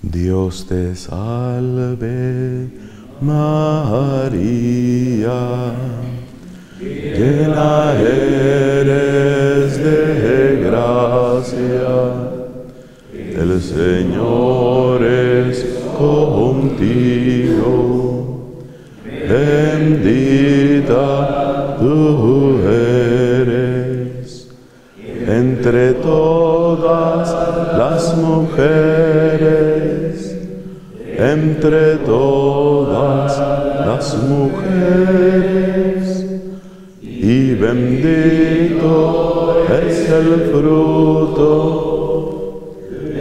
Dios te salve, María, llena eres de gracia, el Señor es contigo, bendita tú eres entre todas las mujeres, entre todas las mujeres, y bendito es el fruto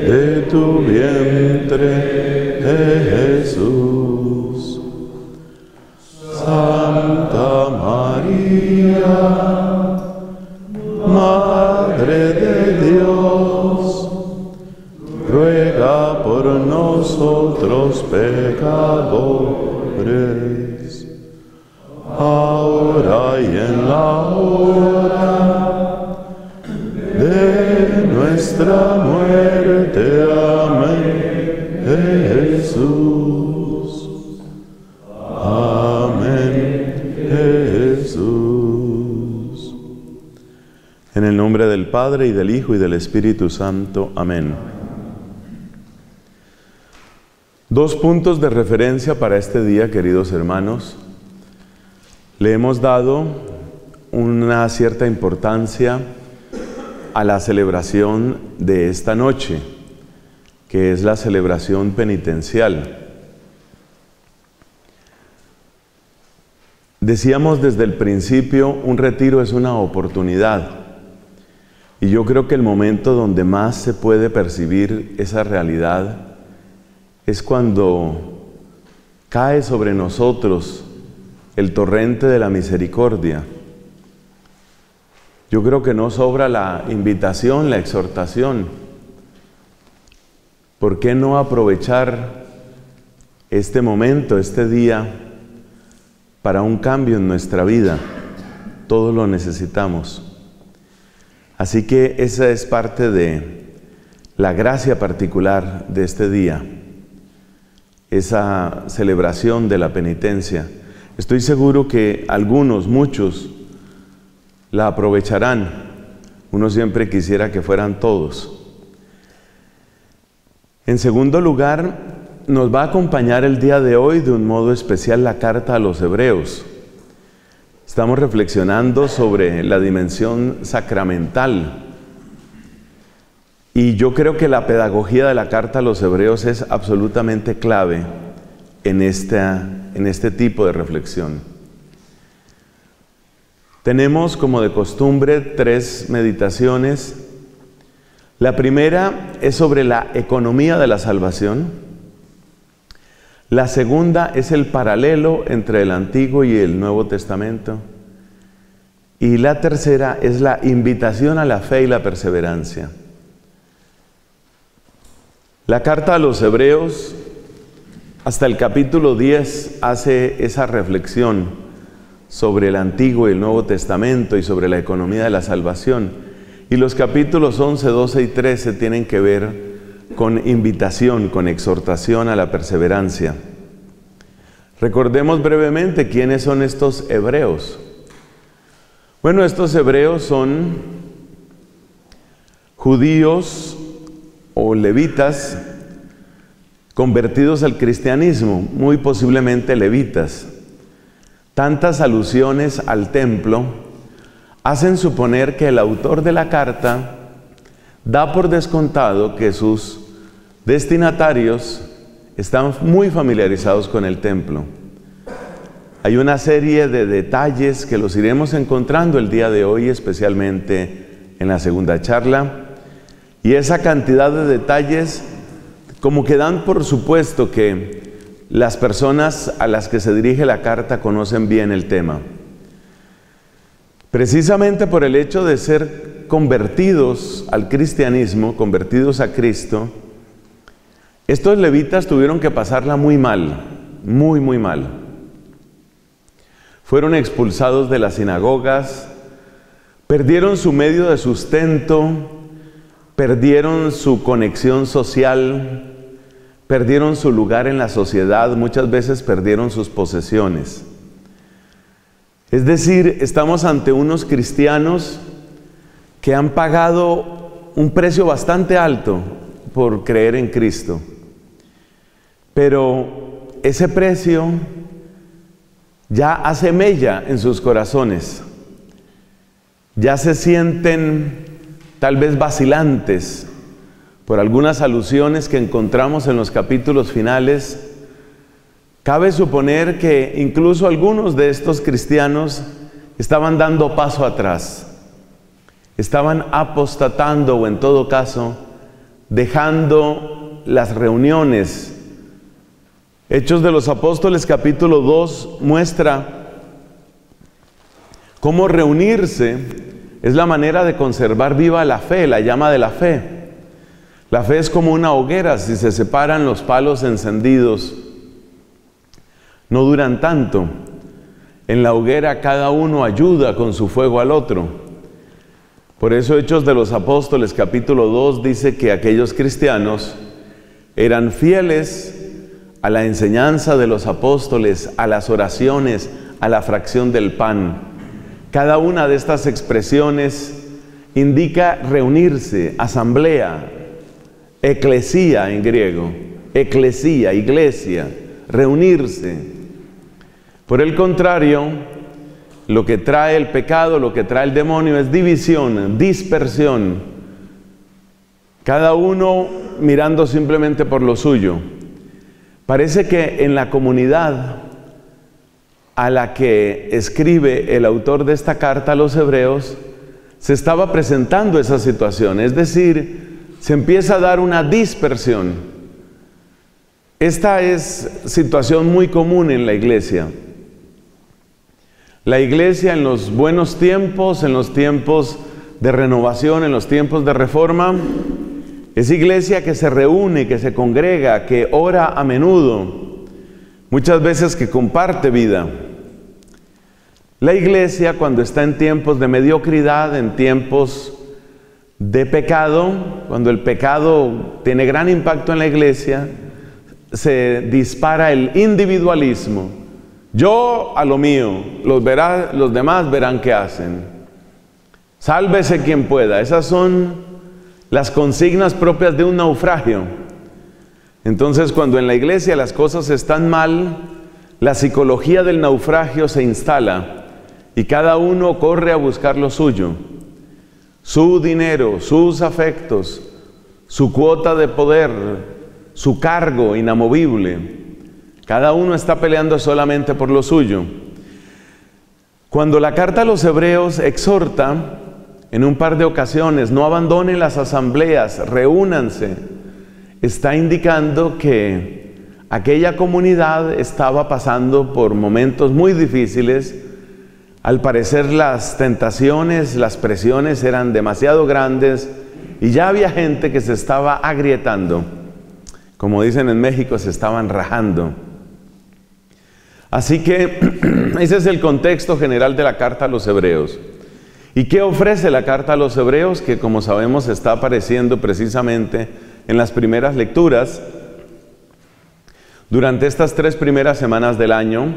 de tu vientre, Jesús. Y del Hijo y del Espíritu Santo. Amén. Dos puntos de referencia para este día, queridos hermanos. Le hemos dado una cierta importancia a la celebración de esta noche, que es la celebración penitencial. Decíamos desde el principio, un retiro es una oportunidad. Y yo creo que el momento donde más se puede percibir esa realidad es cuando cae sobre nosotros el torrente de la misericordia. Yo creo que no sobra la invitación, la exhortación. ¿Por qué no aprovechar este momento, este día, para un cambio en nuestra vida? Todos lo necesitamos. Así que esa es parte de la gracia particular de este día, esa celebración de la penitencia. Estoy seguro que algunos, muchos, la aprovecharán. Uno siempre quisiera que fueran todos. En segundo lugar, nos va a acompañar el día de hoy de un modo especial la carta a los hebreos. Estamos reflexionando sobre la dimensión sacramental. Y yo creo que la pedagogía de la carta a los hebreos es absolutamente clave en, esta, en este tipo de reflexión. Tenemos como de costumbre tres meditaciones. La primera es sobre la economía de la salvación. La segunda es el paralelo entre el Antiguo y el Nuevo Testamento. Y la tercera es la invitación a la fe y la perseverancia. La carta a los Hebreos, hasta el capítulo 10, hace esa reflexión sobre el Antiguo y el Nuevo Testamento y sobre la economía de la salvación. Y los capítulos 11, 12 y 13 tienen que ver con invitación, con exhortación a la perseverancia. Recordemos brevemente quiénes son estos hebreos. Bueno, estos hebreos son judíos o levitas convertidos al cristianismo, muy posiblemente levitas. Tantas alusiones al templo hacen suponer que el autor de la carta da por descontado que sus destinatarios están muy familiarizados con el templo. Hay una serie de detalles que los iremos encontrando el día de hoy, especialmente en la segunda charla. Y esa cantidad de detalles como que dan por supuesto que las personas a las que se dirige la carta conocen bien el tema. Precisamente por el hecho de ser convertidos al cristianismo, convertidos a Cristo, estos levitas tuvieron que pasarla muy mal, muy, muy mal. Fueron expulsados de las sinagogas, perdieron su medio de sustento, perdieron su conexión social, perdieron su lugar en la sociedad, muchas veces perdieron sus posesiones. Es decir, estamos ante unos cristianos que han pagado un precio bastante alto por creer en Cristo. Pero ese precio ya hace mella en sus corazones. Ya se sienten tal vez vacilantes por algunas alusiones que encontramos en los capítulos finales. Cabe suponer que incluso algunos de estos cristianos estaban dando paso atrás, estaban apostatando o en todo caso dejando las reuniones Hechos de los Apóstoles capítulo 2 muestra cómo reunirse es la manera de conservar viva la fe, la llama de la fe. La fe es como una hoguera, si se separan los palos encendidos, no duran tanto. En la hoguera cada uno ayuda con su fuego al otro. Por eso Hechos de los Apóstoles capítulo 2 dice que aquellos cristianos eran fieles a la enseñanza de los apóstoles, a las oraciones, a la fracción del pan. Cada una de estas expresiones indica reunirse, asamblea, eclesía en griego, eclesía, iglesia, reunirse. Por el contrario, lo que trae el pecado, lo que trae el demonio es división, dispersión. Cada uno mirando simplemente por lo suyo. Parece que en la comunidad a la que escribe el autor de esta carta a los hebreos, se estaba presentando esa situación, es decir, se empieza a dar una dispersión. Esta es situación muy común en la iglesia. La iglesia en los buenos tiempos, en los tiempos de renovación, en los tiempos de reforma, es iglesia que se reúne, que se congrega, que ora a menudo, muchas veces que comparte vida. La iglesia cuando está en tiempos de mediocridad, en tiempos de pecado, cuando el pecado tiene gran impacto en la iglesia, se dispara el individualismo. Yo a lo mío, los, los demás verán qué hacen. Sálvese quien pueda. Esas son las consignas propias de un naufragio. Entonces cuando en la iglesia las cosas están mal, la psicología del naufragio se instala y cada uno corre a buscar lo suyo, su dinero, sus afectos, su cuota de poder, su cargo inamovible. Cada uno está peleando solamente por lo suyo. Cuando la carta a los hebreos exhorta en un par de ocasiones, no abandonen las asambleas, reúnanse, está indicando que aquella comunidad estaba pasando por momentos muy difíciles. Al parecer las tentaciones, las presiones eran demasiado grandes y ya había gente que se estaba agrietando. Como dicen en México, se estaban rajando. Así que ese es el contexto general de la carta a los hebreos. ¿Y qué ofrece la carta a los hebreos? Que como sabemos está apareciendo precisamente en las primeras lecturas. Durante estas tres primeras semanas del año,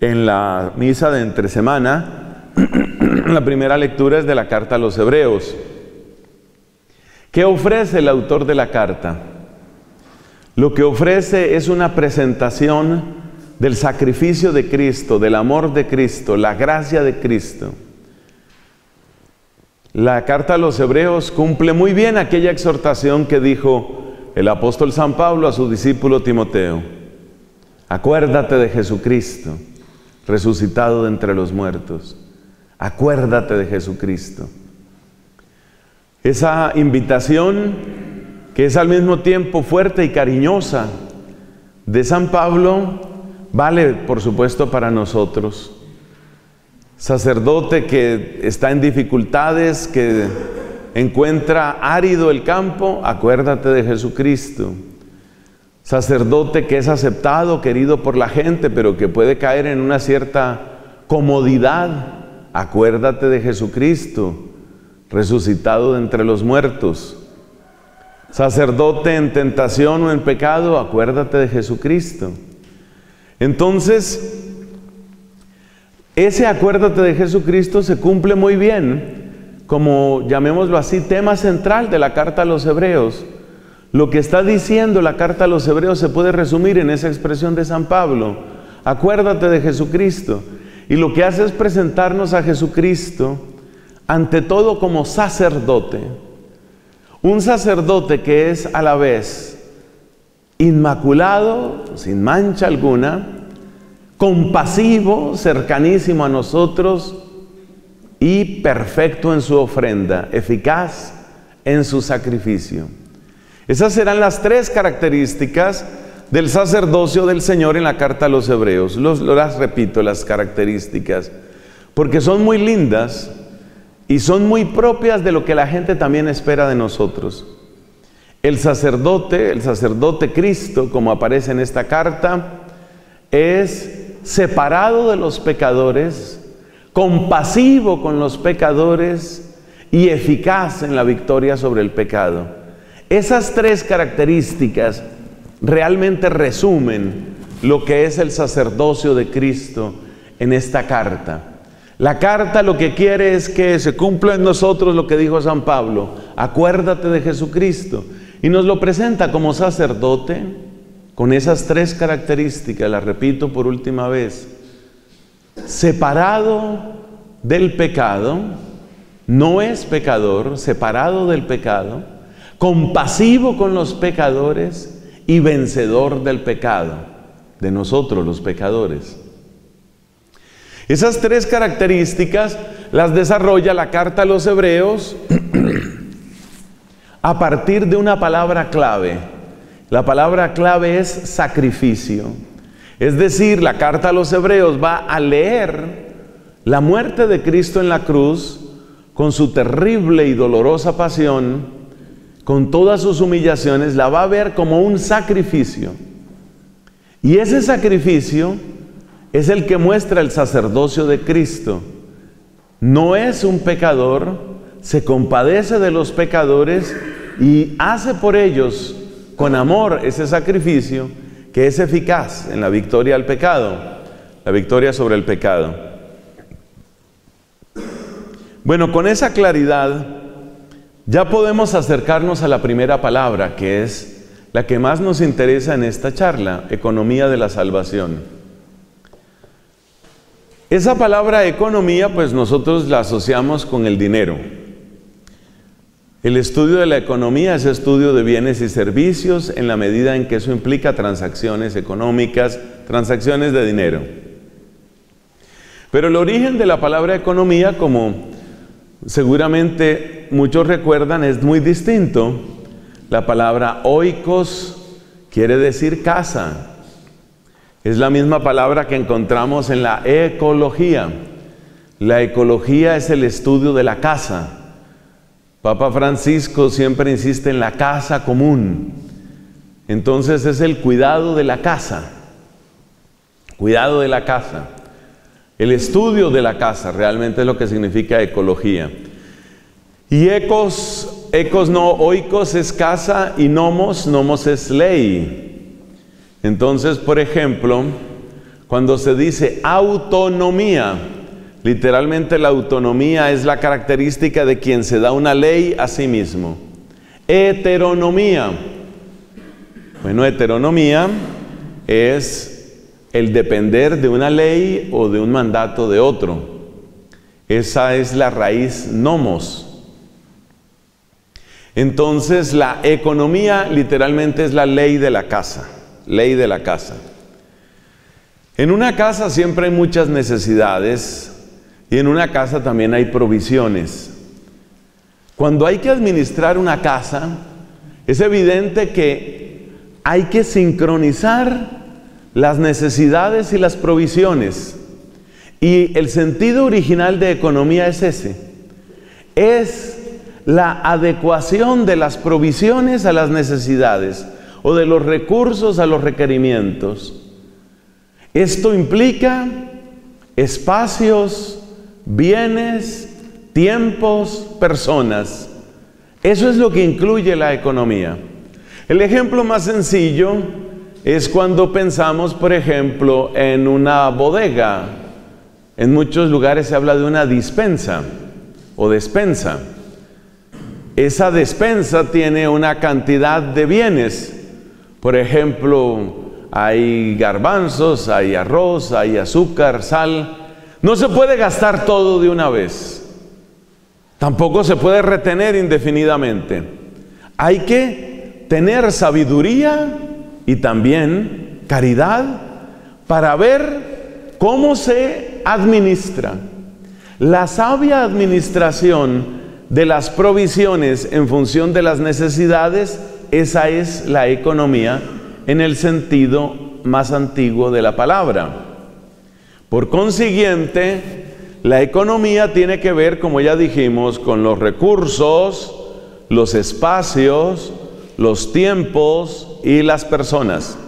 en la misa de entre semana, la primera lectura es de la carta a los hebreos. ¿Qué ofrece el autor de la carta? Lo que ofrece es una presentación del sacrificio de Cristo, del amor de Cristo, la gracia de Cristo. La carta a los hebreos cumple muy bien aquella exhortación que dijo el apóstol San Pablo a su discípulo Timoteo. Acuérdate de Jesucristo, resucitado de entre los muertos. Acuérdate de Jesucristo. Esa invitación que es al mismo tiempo fuerte y cariñosa de San Pablo vale, por supuesto, para nosotros sacerdote que está en dificultades, que encuentra árido el campo, acuérdate de Jesucristo. Sacerdote que es aceptado, querido por la gente, pero que puede caer en una cierta comodidad, acuérdate de Jesucristo, resucitado de entre los muertos. sacerdote en tentación o en pecado, acuérdate de Jesucristo. Entonces, ese acuérdate de Jesucristo se cumple muy bien, como llamémoslo así, tema central de la carta a los hebreos. Lo que está diciendo la carta a los hebreos se puede resumir en esa expresión de San Pablo. Acuérdate de Jesucristo. Y lo que hace es presentarnos a Jesucristo ante todo como sacerdote. Un sacerdote que es a la vez inmaculado, sin mancha alguna, compasivo, cercanísimo a nosotros y perfecto en su ofrenda, eficaz en su sacrificio. Esas serán las tres características del sacerdocio del Señor en la carta a los hebreos. Las repito, las características, porque son muy lindas y son muy propias de lo que la gente también espera de nosotros. El sacerdote, el sacerdote Cristo, como aparece en esta carta, es separado de los pecadores, compasivo con los pecadores y eficaz en la victoria sobre el pecado. Esas tres características realmente resumen lo que es el sacerdocio de Cristo en esta carta. La carta lo que quiere es que se cumpla en nosotros lo que dijo San Pablo, acuérdate de Jesucristo, y nos lo presenta como sacerdote, con esas tres características, las repito por última vez, separado del pecado, no es pecador, separado del pecado, compasivo con los pecadores y vencedor del pecado, de nosotros los pecadores. Esas tres características las desarrolla la carta a los hebreos a partir de una palabra clave la palabra clave es sacrificio. Es decir, la carta a los hebreos va a leer la muerte de Cristo en la cruz con su terrible y dolorosa pasión, con todas sus humillaciones, la va a ver como un sacrificio. Y ese sacrificio es el que muestra el sacerdocio de Cristo. No es un pecador, se compadece de los pecadores y hace por ellos con amor ese sacrificio que es eficaz en la victoria al pecado, la victoria sobre el pecado. Bueno, con esa claridad ya podemos acercarnos a la primera palabra, que es la que más nos interesa en esta charla, economía de la salvación. Esa palabra economía, pues nosotros la asociamos con el dinero. El estudio de la economía es estudio de bienes y servicios en la medida en que eso implica transacciones económicas, transacciones de dinero. Pero el origen de la palabra economía, como seguramente muchos recuerdan, es muy distinto. La palabra oikos quiere decir casa. Es la misma palabra que encontramos en la ecología. La ecología es el estudio de la casa Papa Francisco siempre insiste en la casa común. Entonces es el cuidado de la casa. Cuidado de la casa. El estudio de la casa realmente es lo que significa ecología. Y ecos, ecos no, oikos es casa y nomos, nomos es ley. Entonces, por ejemplo, cuando se dice autonomía, Literalmente la autonomía es la característica de quien se da una ley a sí mismo. Heteronomía. Bueno, heteronomía es el depender de una ley o de un mandato de otro. Esa es la raíz nomos. Entonces la economía literalmente es la ley de la casa, ley de la casa. En una casa siempre hay muchas necesidades, y en una casa también hay provisiones. Cuando hay que administrar una casa, es evidente que hay que sincronizar las necesidades y las provisiones. Y el sentido original de economía es ese. Es la adecuación de las provisiones a las necesidades o de los recursos a los requerimientos. Esto implica espacios, bienes, tiempos, personas. Eso es lo que incluye la economía. El ejemplo más sencillo es cuando pensamos, por ejemplo, en una bodega. En muchos lugares se habla de una dispensa o despensa. Esa despensa tiene una cantidad de bienes. Por ejemplo, hay garbanzos, hay arroz, hay azúcar, sal. No se puede gastar todo de una vez. Tampoco se puede retener indefinidamente. Hay que tener sabiduría y también caridad para ver cómo se administra. La sabia administración de las provisiones en función de las necesidades, esa es la economía en el sentido más antiguo de la palabra. Por consiguiente, la economía tiene que ver, como ya dijimos, con los recursos, los espacios, los tiempos y las personas.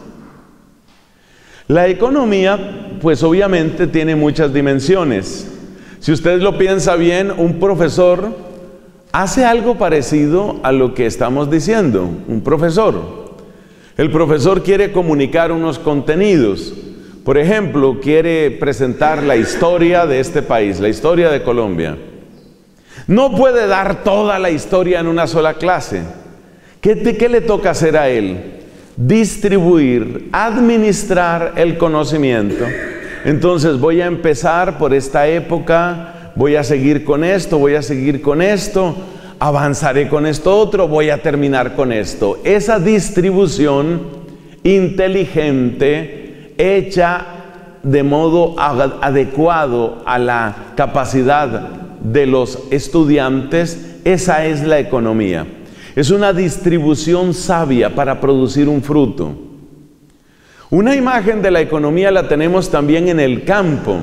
La economía, pues obviamente tiene muchas dimensiones. Si usted lo piensa bien, un profesor hace algo parecido a lo que estamos diciendo, un profesor. El profesor quiere comunicar unos contenidos, por ejemplo, quiere presentar la historia de este país, la historia de Colombia. No puede dar toda la historia en una sola clase. ¿Qué, ¿Qué, le toca hacer a él? Distribuir, administrar el conocimiento. Entonces voy a empezar por esta época, voy a seguir con esto, voy a seguir con esto, avanzaré con esto otro, voy a terminar con esto. Esa distribución inteligente hecha de modo adecuado a la capacidad de los estudiantes, esa es la economía. Es una distribución sabia para producir un fruto. Una imagen de la economía la tenemos también en el campo.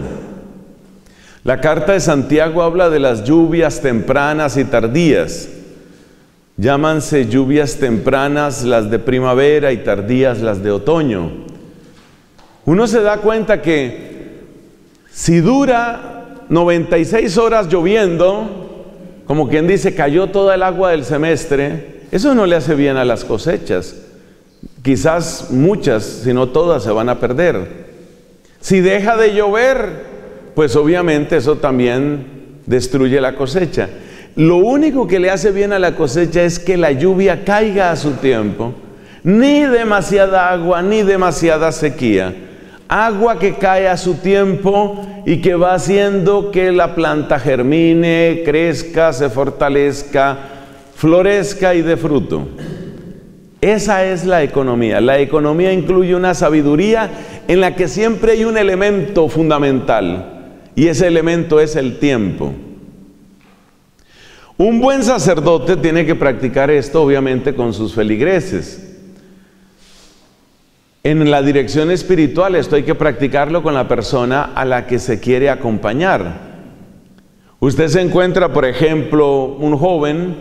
La carta de Santiago habla de las lluvias tempranas y tardías. Llámanse lluvias tempranas las de primavera y tardías las de otoño uno se da cuenta que si dura 96 horas lloviendo, como quien dice, cayó toda el agua del semestre, eso no le hace bien a las cosechas. Quizás muchas, si no todas, se van a perder. Si deja de llover, pues obviamente eso también destruye la cosecha. Lo único que le hace bien a la cosecha es que la lluvia caiga a su tiempo. Ni demasiada agua, ni demasiada sequía agua que cae a su tiempo y que va haciendo que la planta germine, crezca, se fortalezca, florezca y dé fruto. Esa es la economía. La economía incluye una sabiduría en la que siempre hay un elemento fundamental y ese elemento es el tiempo. Un buen sacerdote tiene que practicar esto obviamente con sus feligreses. En la dirección espiritual esto hay que practicarlo con la persona a la que se quiere acompañar. Usted se encuentra, por ejemplo, un joven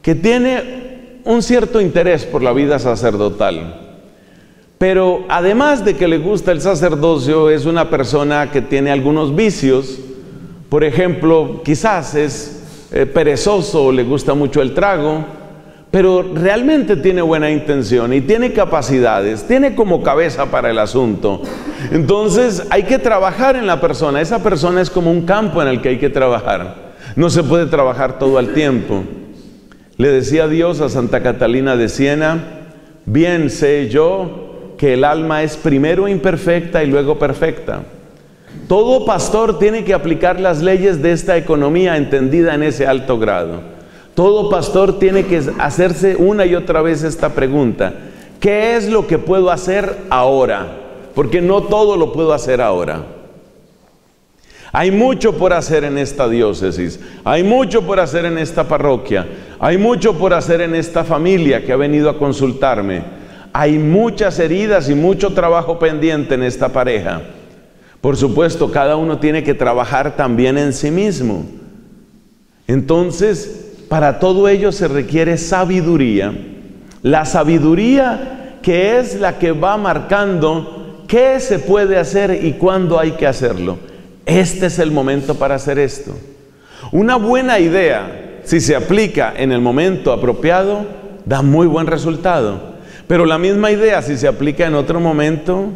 que tiene un cierto interés por la vida sacerdotal, pero además de que le gusta el sacerdocio, es una persona que tiene algunos vicios. Por ejemplo, quizás es eh, perezoso, le gusta mucho el trago, pero realmente tiene buena intención y tiene capacidades, tiene como cabeza para el asunto. Entonces hay que trabajar en la persona. Esa persona es como un campo en el que hay que trabajar. No se puede trabajar todo el tiempo. Le decía Dios a Santa Catalina de Siena, bien sé yo que el alma es primero imperfecta y luego perfecta. Todo pastor tiene que aplicar las leyes de esta economía entendida en ese alto grado. Todo pastor tiene que hacerse una y otra vez esta pregunta. ¿Qué es lo que puedo hacer ahora? Porque no todo lo puedo hacer ahora. Hay mucho por hacer en esta diócesis, hay mucho por hacer en esta parroquia, hay mucho por hacer en esta familia que ha venido a consultarme. Hay muchas heridas y mucho trabajo pendiente en esta pareja. Por supuesto, cada uno tiene que trabajar también en sí mismo. Entonces, para todo ello se requiere sabiduría. La sabiduría que es la que va marcando qué se puede hacer y cuándo hay que hacerlo. Este es el momento para hacer esto. Una buena idea si se aplica en el momento apropiado, da muy buen resultado. Pero la misma idea, si se aplica en otro momento,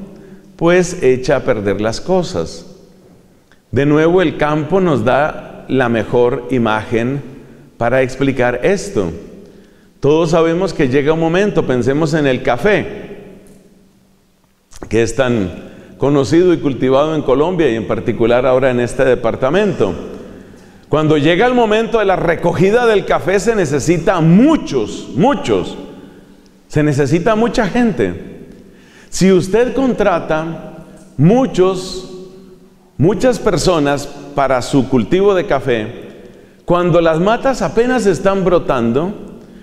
pues echa a perder las cosas. De nuevo, el campo nos da la mejor imagen para explicar esto. Todos sabemos que llega un momento, pensemos en el café, que es tan conocido y cultivado en Colombia y en particular ahora en este departamento. Cuando llega el momento de la recogida del café se necesita muchos, muchos, se necesita mucha gente. Si usted contrata muchos, muchas personas para su cultivo de café, cuando las matas apenas están brotando,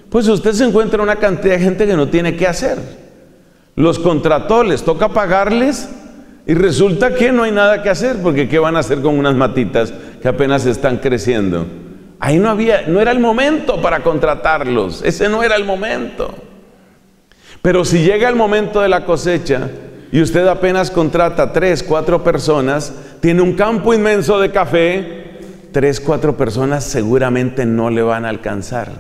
pues usted se encuentra una cantidad de gente que no tiene qué hacer. Los contrató, les toca pagarles y resulta que no hay nada que hacer, porque ¿qué van a hacer con unas matitas que apenas están creciendo? Ahí no había, no era el momento para contratarlos, ese no era el momento. Pero si llega el momento de la cosecha y usted apenas contrata tres, cuatro personas, tiene un campo inmenso de café, tres, cuatro personas seguramente no le van a alcanzar.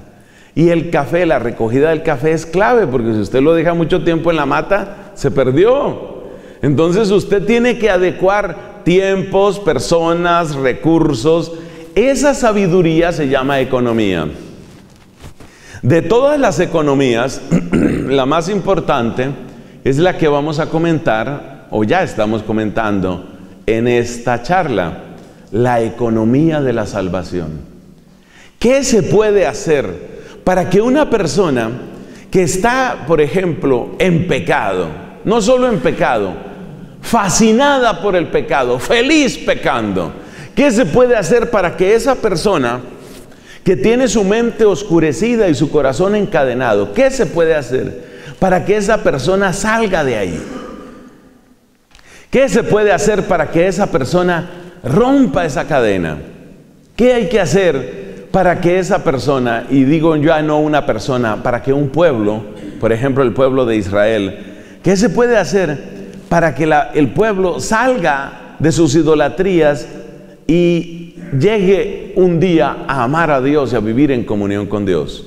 Y el café, la recogida del café es clave, porque si usted lo deja mucho tiempo en la mata, se perdió. Entonces usted tiene que adecuar tiempos, personas, recursos. Esa sabiduría se llama economía. De todas las economías, la más importante es la que vamos a comentar, o ya estamos comentando, en esta charla, la economía de la salvación. ¿Qué se puede hacer para que una persona que está, por ejemplo, en pecado, no solo en pecado, fascinada por el pecado, feliz pecando. ¿Qué se puede hacer para que esa persona que tiene su mente oscurecida y su corazón encadenado, qué se puede hacer para que esa persona salga de ahí? ¿Qué se puede hacer para que esa persona rompa esa cadena? ¿Qué hay que hacer para que esa persona, y digo yo no una persona, para que un pueblo, por ejemplo el pueblo de Israel, ¿qué se puede hacer para que el pueblo salga de sus idolatrías y llegue un día a amar a Dios y a vivir en comunión con Dios.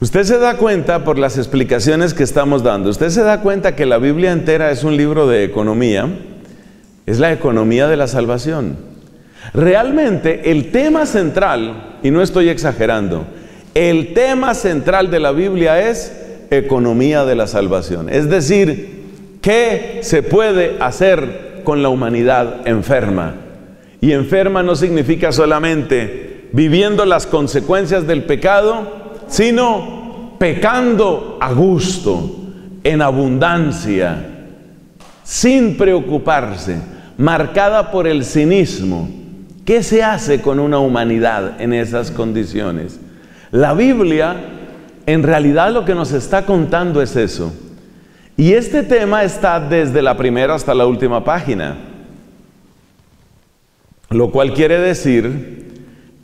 Usted se da cuenta por las explicaciones que estamos dando, usted se da cuenta que la Biblia entera es un libro de economía, es la economía de la salvación. Realmente el tema central, y no estoy exagerando, el tema central de la Biblia es economía de la salvación. Es decir, ¿Qué se puede hacer con la humanidad enferma? Y enferma no significa solamente viviendo las consecuencias del pecado, sino pecando a gusto, en abundancia, sin preocuparse, marcada por el cinismo. ¿Qué se hace con una humanidad en esas condiciones? La Biblia en realidad lo que nos está contando es eso. Y este tema está desde la primera hasta la última página, lo cual quiere decir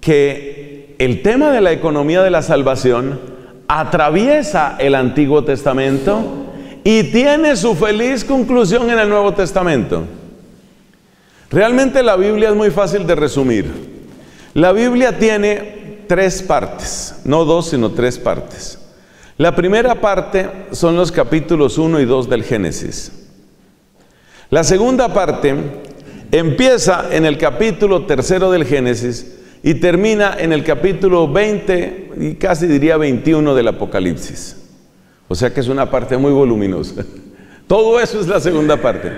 que el tema de la economía de la salvación atraviesa el Antiguo Testamento y tiene su feliz conclusión en el Nuevo Testamento. Realmente la Biblia es muy fácil de resumir. La Biblia tiene tres partes, no dos, sino tres partes. La primera parte son los capítulos 1 y 2 del Génesis. La segunda parte empieza en el capítulo tercero del Génesis y termina en el capítulo 20 y casi diría 21 del Apocalipsis. O sea que es una parte muy voluminosa. Todo eso es la segunda parte.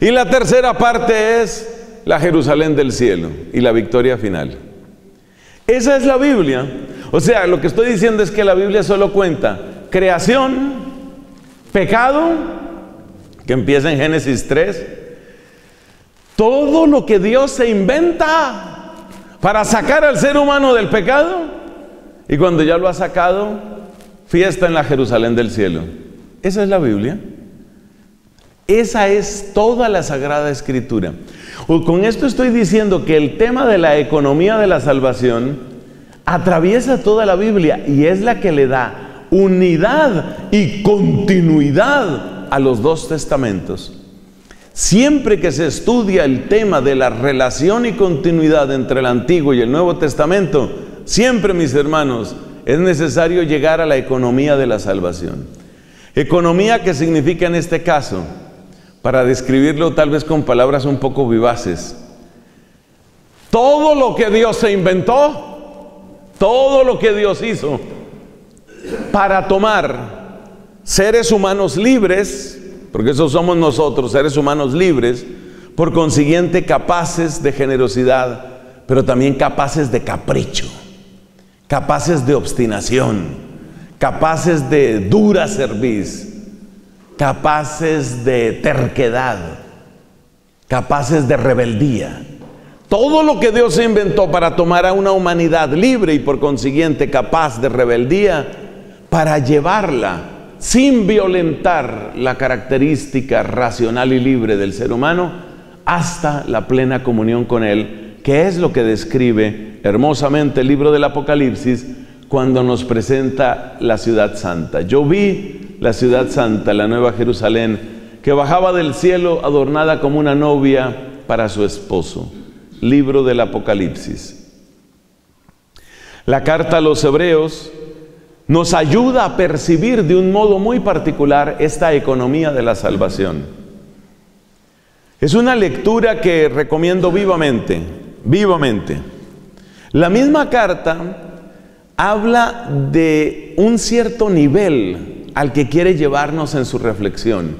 Y la tercera parte es la Jerusalén del cielo y la victoria final. Esa es la Biblia. O sea, lo que estoy diciendo es que la Biblia solo cuenta creación, pecado, que empieza en Génesis 3, todo lo que Dios se inventa para sacar al ser humano del pecado, y cuando ya lo ha sacado, fiesta en la Jerusalén del cielo. Esa es la Biblia. Esa es toda la Sagrada Escritura. Con esto estoy diciendo que el tema de la economía de la salvación atraviesa toda la Biblia y es la que le da unidad y continuidad a los dos testamentos. Siempre que se estudia el tema de la relación y continuidad entre el Antiguo y el Nuevo Testamento, Siempre, mis hermanos, es necesario llegar a la economía de la salvación. Economía que significa en este caso, para describirlo tal vez con palabras un poco vivaces, todo lo que Dios se inventó, todo lo que Dios hizo para tomar seres humanos libres, porque esos somos nosotros, seres humanos libres, por consiguiente capaces de generosidad, pero también capaces de capricho capaces de obstinación, capaces de dura cerviz, capaces de terquedad, capaces de rebeldía. Todo lo que Dios inventó para tomar a una humanidad libre y por consiguiente capaz de rebeldía, para llevarla sin violentar la característica racional y libre del ser humano hasta la plena comunión con Él, que es lo que describe hermosamente el libro del Apocalipsis cuando nos presenta la ciudad santa. Yo vi la ciudad santa, la nueva Jerusalén, que bajaba del cielo adornada como una novia para su esposo. Libro del Apocalipsis. La carta a los hebreos nos ayuda a percibir de un modo muy particular esta economía de la salvación. Es una lectura que recomiendo vivamente, vivamente. La misma carta habla de un cierto nivel al que quiere llevarnos en su reflexión.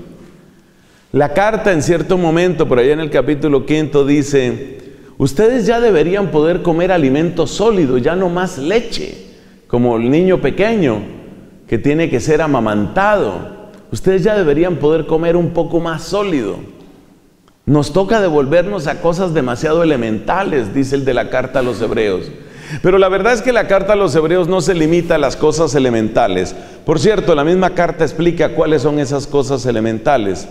La carta en cierto momento, por allá en el capítulo quinto, dice, ustedes ya deberían poder comer alimento sólido, ya no más leche, como el niño pequeño que tiene que ser amamantado. Ustedes ya deberían poder comer un poco más sólido. Nos toca devolvernos a cosas demasiado elementales, dice el de la carta a los hebreos. Pero la verdad es que la carta a los hebreos no se limita a las cosas elementales. Por cierto, la misma carta explica cuáles son esas cosas elementales.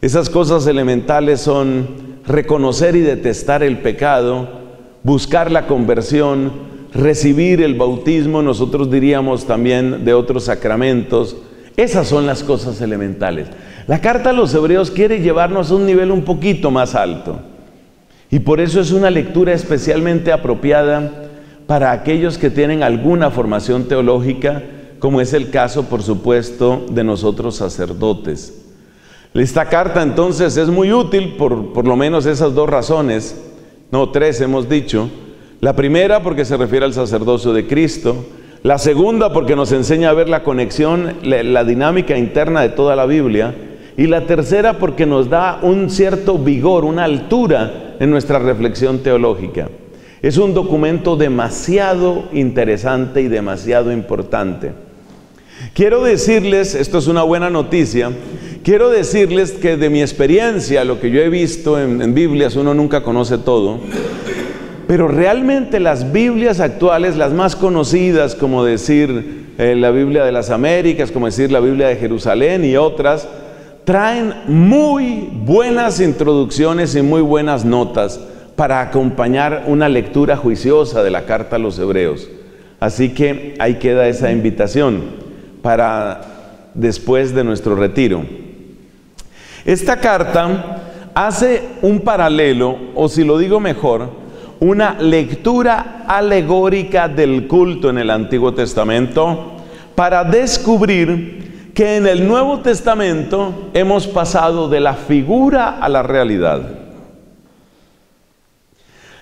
Esas cosas elementales son reconocer y detestar el pecado, buscar la conversión, recibir el bautismo, nosotros diríamos también de otros sacramentos. Esas son las cosas elementales. La carta a los hebreos quiere llevarnos a un nivel un poquito más alto. Y por eso es una lectura especialmente apropiada para aquellos que tienen alguna formación teológica, como es el caso, por supuesto, de nosotros sacerdotes. Esta carta entonces es muy útil por, por lo menos esas dos razones, no tres hemos dicho. La primera porque se refiere al sacerdocio de Cristo, la segunda porque nos enseña a ver la conexión, la dinámica interna de toda la Biblia, y la tercera porque nos da un cierto vigor, una altura en nuestra reflexión teológica. Es un documento demasiado interesante y demasiado importante. Quiero decirles, esto es una buena noticia, quiero decirles que de mi experiencia, lo que yo he visto en, Biblias, uno nunca conoce todo, pero realmente las Biblias actuales, las más conocidas, como decir eh, la Biblia de las Américas, como decir la Biblia de Jerusalén y otras, traen muy buenas introducciones y muy buenas notas para acompañar una lectura juiciosa de la carta a los hebreos. Así que ahí queda esa invitación para después de nuestro retiro. Esta carta hace un paralelo, o si lo digo mejor, una lectura alegórica del culto en el Antiguo Testamento para descubrir que en el Nuevo Testamento hemos pasado de la figura a la realidad.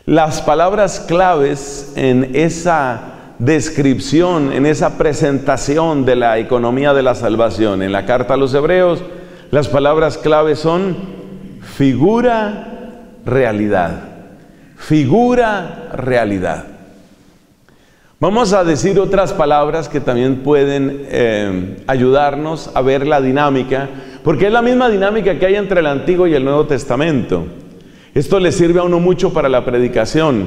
Las palabras claves en esa descripción, en esa presentación de la economía de la salvación, en la carta a los hebreos, las palabras claves son figura, realidad. Figura, realidad. Vamos a decir otras palabras que también pueden eh, ayudarnos a ver la dinámica, porque es la misma dinámica que hay entre el Antiguo y el Nuevo Testamento. Esto le sirve a uno mucho para la predicación.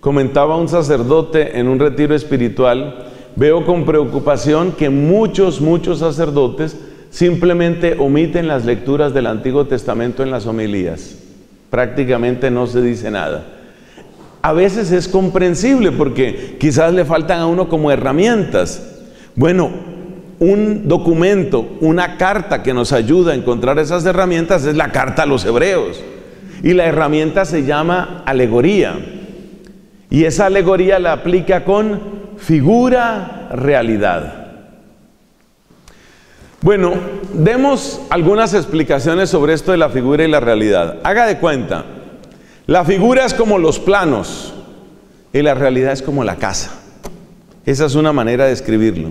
Comentaba un sacerdote en un retiro espiritual, veo con preocupación que muchos, muchos sacerdotes simplemente omiten las lecturas del Antiguo Testamento en las homilías. Prácticamente no se dice nada a veces es comprensible porque quizás le faltan a uno como herramientas. Bueno, un documento, una carta que nos ayuda a encontrar esas herramientas es la carta a los hebreos. Y la herramienta se llama alegoría. Y esa alegoría la aplica con figura, realidad. Bueno, demos algunas explicaciones sobre esto de la figura y la realidad. Haga de cuenta, la figura es como los planos y la realidad es como la casa. Esa es una manera de escribirlo.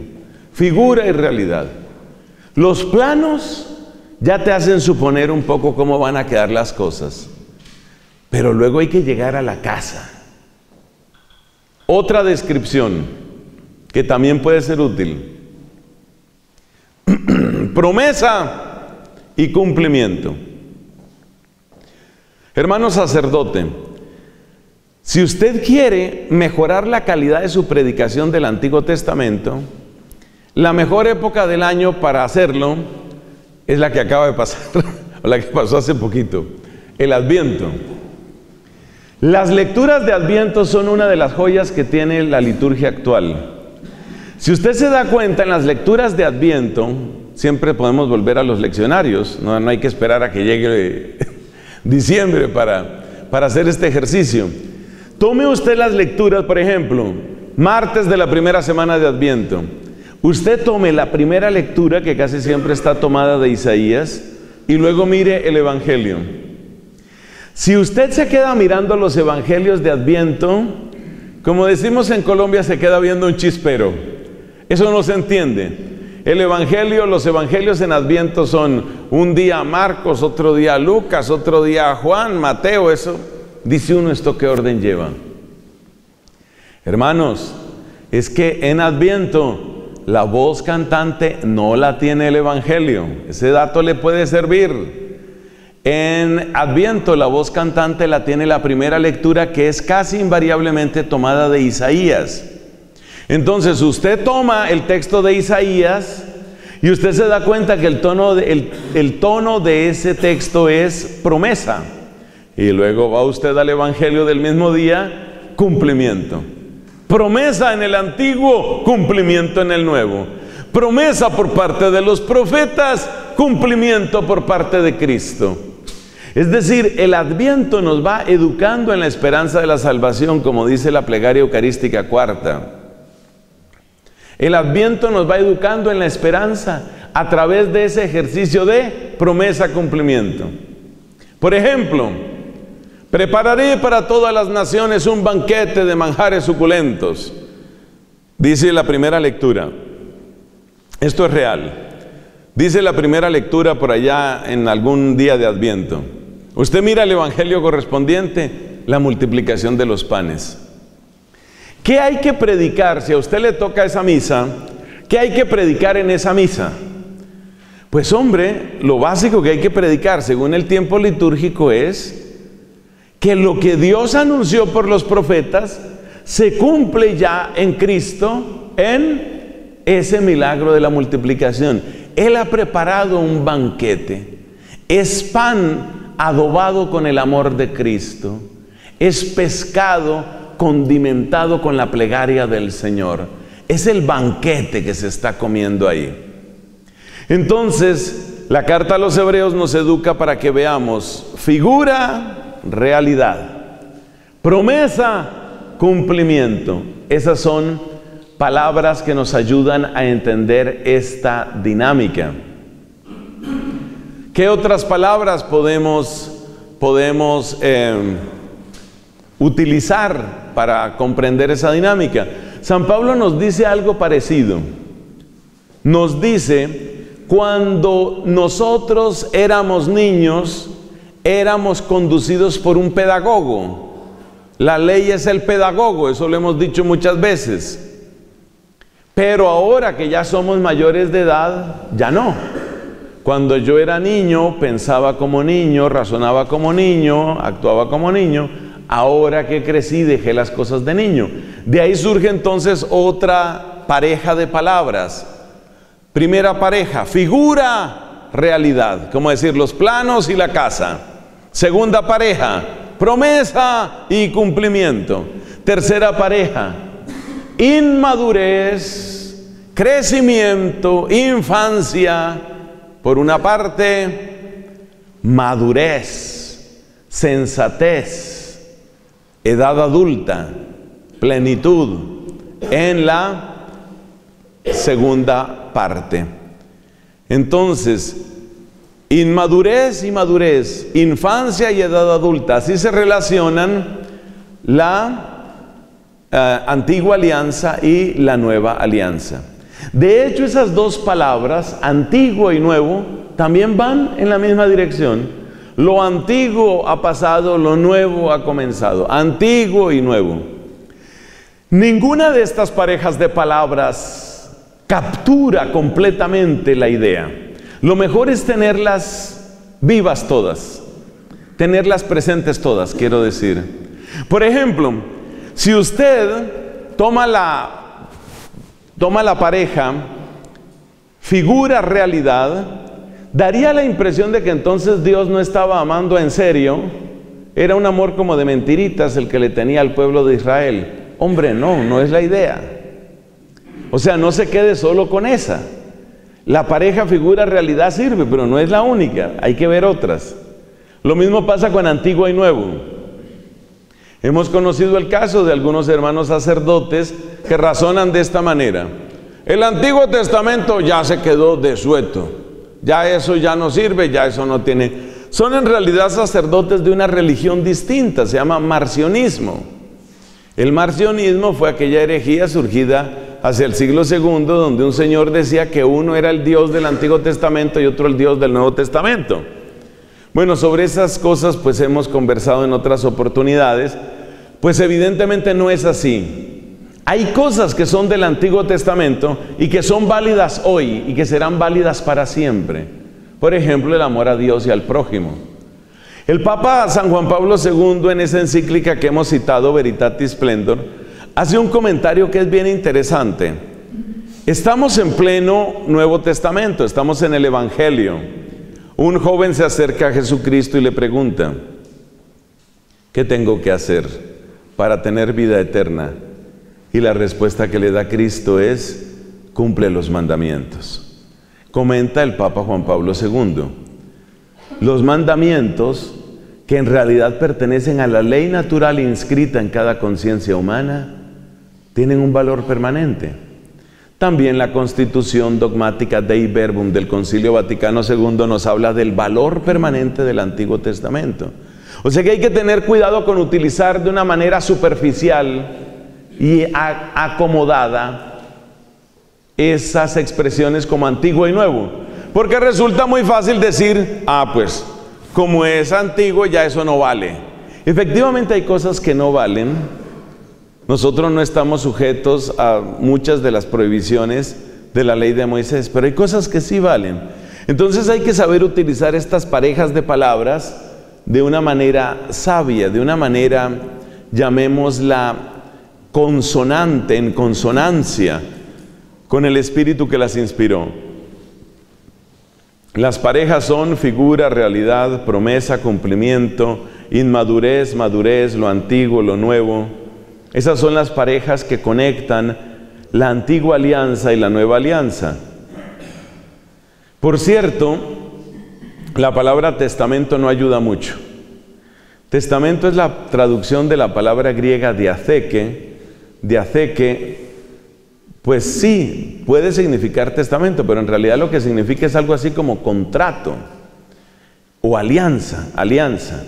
Figura y realidad. Los planos ya te hacen suponer un poco cómo van a quedar las cosas, pero luego hay que llegar a la casa. Otra descripción que también puede ser útil promesa y cumplimiento. Hermano sacerdote, si usted quiere mejorar la calidad de su predicación del Antiguo Testamento, la mejor época del año para hacerlo es la que acaba de pasar, o la que pasó hace poquito, el Adviento. Las lecturas de Adviento son una de las joyas que tiene la liturgia actual. Si usted se da cuenta en las lecturas de Adviento, siempre podemos volver a los leccionarios, no, hay que esperar a que llegue diciembre para, para hacer este ejercicio. Tome usted las lecturas, por ejemplo, martes de la primera semana de Adviento. Usted tome la primera lectura, que casi siempre está tomada de Isaías, y luego mire el Evangelio. Si usted se queda mirando los Evangelios de Adviento, como decimos en Colombia, se queda viendo un chispero. Eso no se entiende. El Evangelio, los Evangelios en Adviento son un día Marcos, otro día Lucas, otro día Juan, Mateo, eso. Dice uno esto qué orden lleva. Hermanos, es que en Adviento la voz cantante no la tiene el Evangelio. Ese dato le puede servir. En Adviento la voz cantante la tiene la primera lectura que es casi invariablemente tomada de Isaías. Entonces usted toma el texto de Isaías y usted se da cuenta que el tono de, el, tono de ese texto es promesa. Y luego va usted al Evangelio del mismo día, cumplimiento. Promesa en el antiguo, cumplimiento en el nuevo. Promesa por parte de los profetas, cumplimiento por parte de Cristo. Es decir, el adviento nos va educando en la esperanza de la salvación, como dice la plegaria eucarística cuarta. El adviento nos va educando en la esperanza a través de ese ejercicio de promesa-cumplimiento. Por ejemplo, prepararé para todas las naciones un banquete de manjares suculentos, dice la primera lectura. Esto es real. Dice la primera lectura por allá en algún día de Adviento. Usted mira el Evangelio correspondiente, la multiplicación de los panes. ¿Qué hay que predicar? Si a usted le toca esa misa, ¿qué hay que predicar en esa misa? Pues hombre, lo básico que hay que predicar según el tiempo litúrgico es que lo que Dios anunció por los profetas se cumple ya en Cristo en ese milagro de la multiplicación. Él ha preparado un banquete. Es pan adobado con el amor de Cristo. Es pescado condimentado con la plegaria del Señor. Es el banquete que se está comiendo ahí. Entonces, la carta a los hebreos nos educa para que veamos figura, realidad, promesa, cumplimiento. Esas son palabras que nos ayudan a entender esta dinámica. ¿Qué otras palabras podemos, podemos eh, utilizar para comprender esa dinámica. San Pablo nos dice algo parecido. Nos dice, cuando nosotros éramos niños, éramos conducidos por un pedagogo. La ley es el pedagogo, eso lo hemos dicho muchas veces. Pero ahora que ya somos mayores de edad, ya no. Cuando yo era niño, pensaba como niño, razonaba como niño, actuaba como niño ahora que crecí dejé las cosas de niño. De ahí surge entonces otra pareja de palabras. Primera pareja, figura, realidad, como decir los planos y la casa. Segunda pareja, promesa y cumplimiento. Tercera pareja, inmadurez, crecimiento, infancia. Por una parte, madurez, sensatez edad adulta, plenitud en la segunda parte. Entonces, inmadurez y madurez, infancia y edad adulta, así se relacionan la eh, antigua alianza y la nueva alianza. De hecho, esas dos palabras, antiguo y nuevo, también van en la misma dirección. Lo antiguo ha pasado, lo nuevo ha comenzado. Antiguo y nuevo. Ninguna de estas parejas de palabras captura completamente la idea. Lo mejor es tenerlas vivas todas, tenerlas presentes todas, quiero decir. Por ejemplo, si usted toma la, toma la pareja, figura realidad, daría la impresión de que entonces Dios no estaba amando en serio, era un amor como de mentiritas el que le tenía al pueblo de Israel. Hombre, no, no es la idea. O sea, no se quede solo con esa. La pareja figura realidad sirve, pero no es la única. Hay que ver otras. Lo mismo pasa con antiguo y nuevo. Hemos conocido el caso de algunos hermanos sacerdotes que razonan de esta manera. El Antiguo Testamento ya se quedó desueto. Ya eso ya no sirve, ya eso no tiene. Son en realidad sacerdotes de una religión distinta, se llama marcionismo. El marcionismo fue aquella herejía surgida hacia el siglo II, donde un señor decía que uno era el Dios del Antiguo Testamento y otro el Dios del Nuevo Testamento. Bueno, sobre esas cosas pues hemos conversado en otras oportunidades, pues evidentemente no es así. Hay cosas que son del Antiguo Testamento y que son válidas hoy y que serán válidas para siempre. Por ejemplo, el amor a Dios y al prójimo. El Papa San Juan Pablo II en esa encíclica que hemos citado, Veritatis Splendor, hace un comentario que es bien interesante. Estamos en pleno Nuevo Testamento, estamos en el Evangelio. Un joven se acerca a Jesucristo y le pregunta, ¿qué tengo que hacer para tener vida eterna? Y la respuesta que le da Cristo es, cumple los mandamientos. Comenta el Papa Juan Pablo II. Los mandamientos que en realidad pertenecen a la ley natural inscrita en cada conciencia humana, tienen un valor permanente. También la constitución dogmática Dei Verbum del Concilio Vaticano II nos habla del valor permanente del Antiguo Testamento. O sea que hay que tener cuidado con utilizar de una manera superficial y acomodada esas expresiones como antiguo y nuevo. Porque resulta muy fácil decir, ah, pues como es antiguo ya eso no vale. Efectivamente hay cosas que no valen. Nosotros no estamos sujetos a muchas de las prohibiciones de la ley de Moisés, pero hay cosas que sí valen. Entonces hay que saber utilizar estas parejas de palabras de una manera sabia, de una manera, llamémosla, consonante, en consonancia con el espíritu que las inspiró. Las parejas son figura, realidad, promesa, cumplimiento, inmadurez, madurez, lo antiguo, lo nuevo. Esas son las parejas que conectan la antigua alianza y la nueva alianza. Por cierto, la palabra testamento no ayuda mucho. Testamento es la traducción de la palabra griega diaceque. Diaceque pues sí, puede significar testamento, pero en realidad lo que significa es algo así como contrato o alianza, alianza.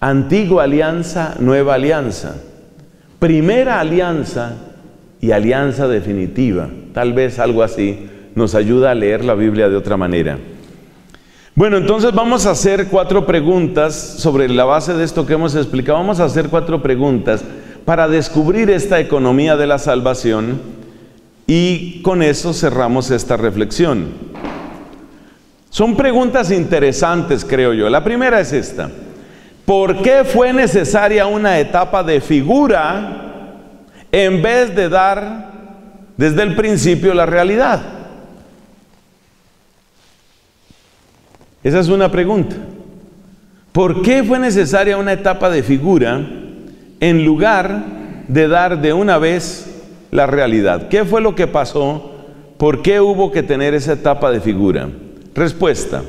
Antigua alianza, nueva alianza. Primera alianza y alianza definitiva. Tal vez algo así nos ayuda a leer la Biblia de otra manera. Bueno, entonces vamos a hacer cuatro preguntas sobre la base de esto que hemos explicado. Vamos a hacer cuatro preguntas para descubrir esta economía de la salvación y con eso cerramos esta reflexión. Son preguntas interesantes, creo yo. La primera es esta. ¿Por qué fue necesaria una etapa de figura en vez de dar desde el principio la realidad? Esa es una pregunta. ¿Por qué fue necesaria una etapa de figura en lugar de dar de una vez la realidad. ¿Qué fue lo que pasó? ¿Por qué hubo que tener esa etapa de figura? Respuesta.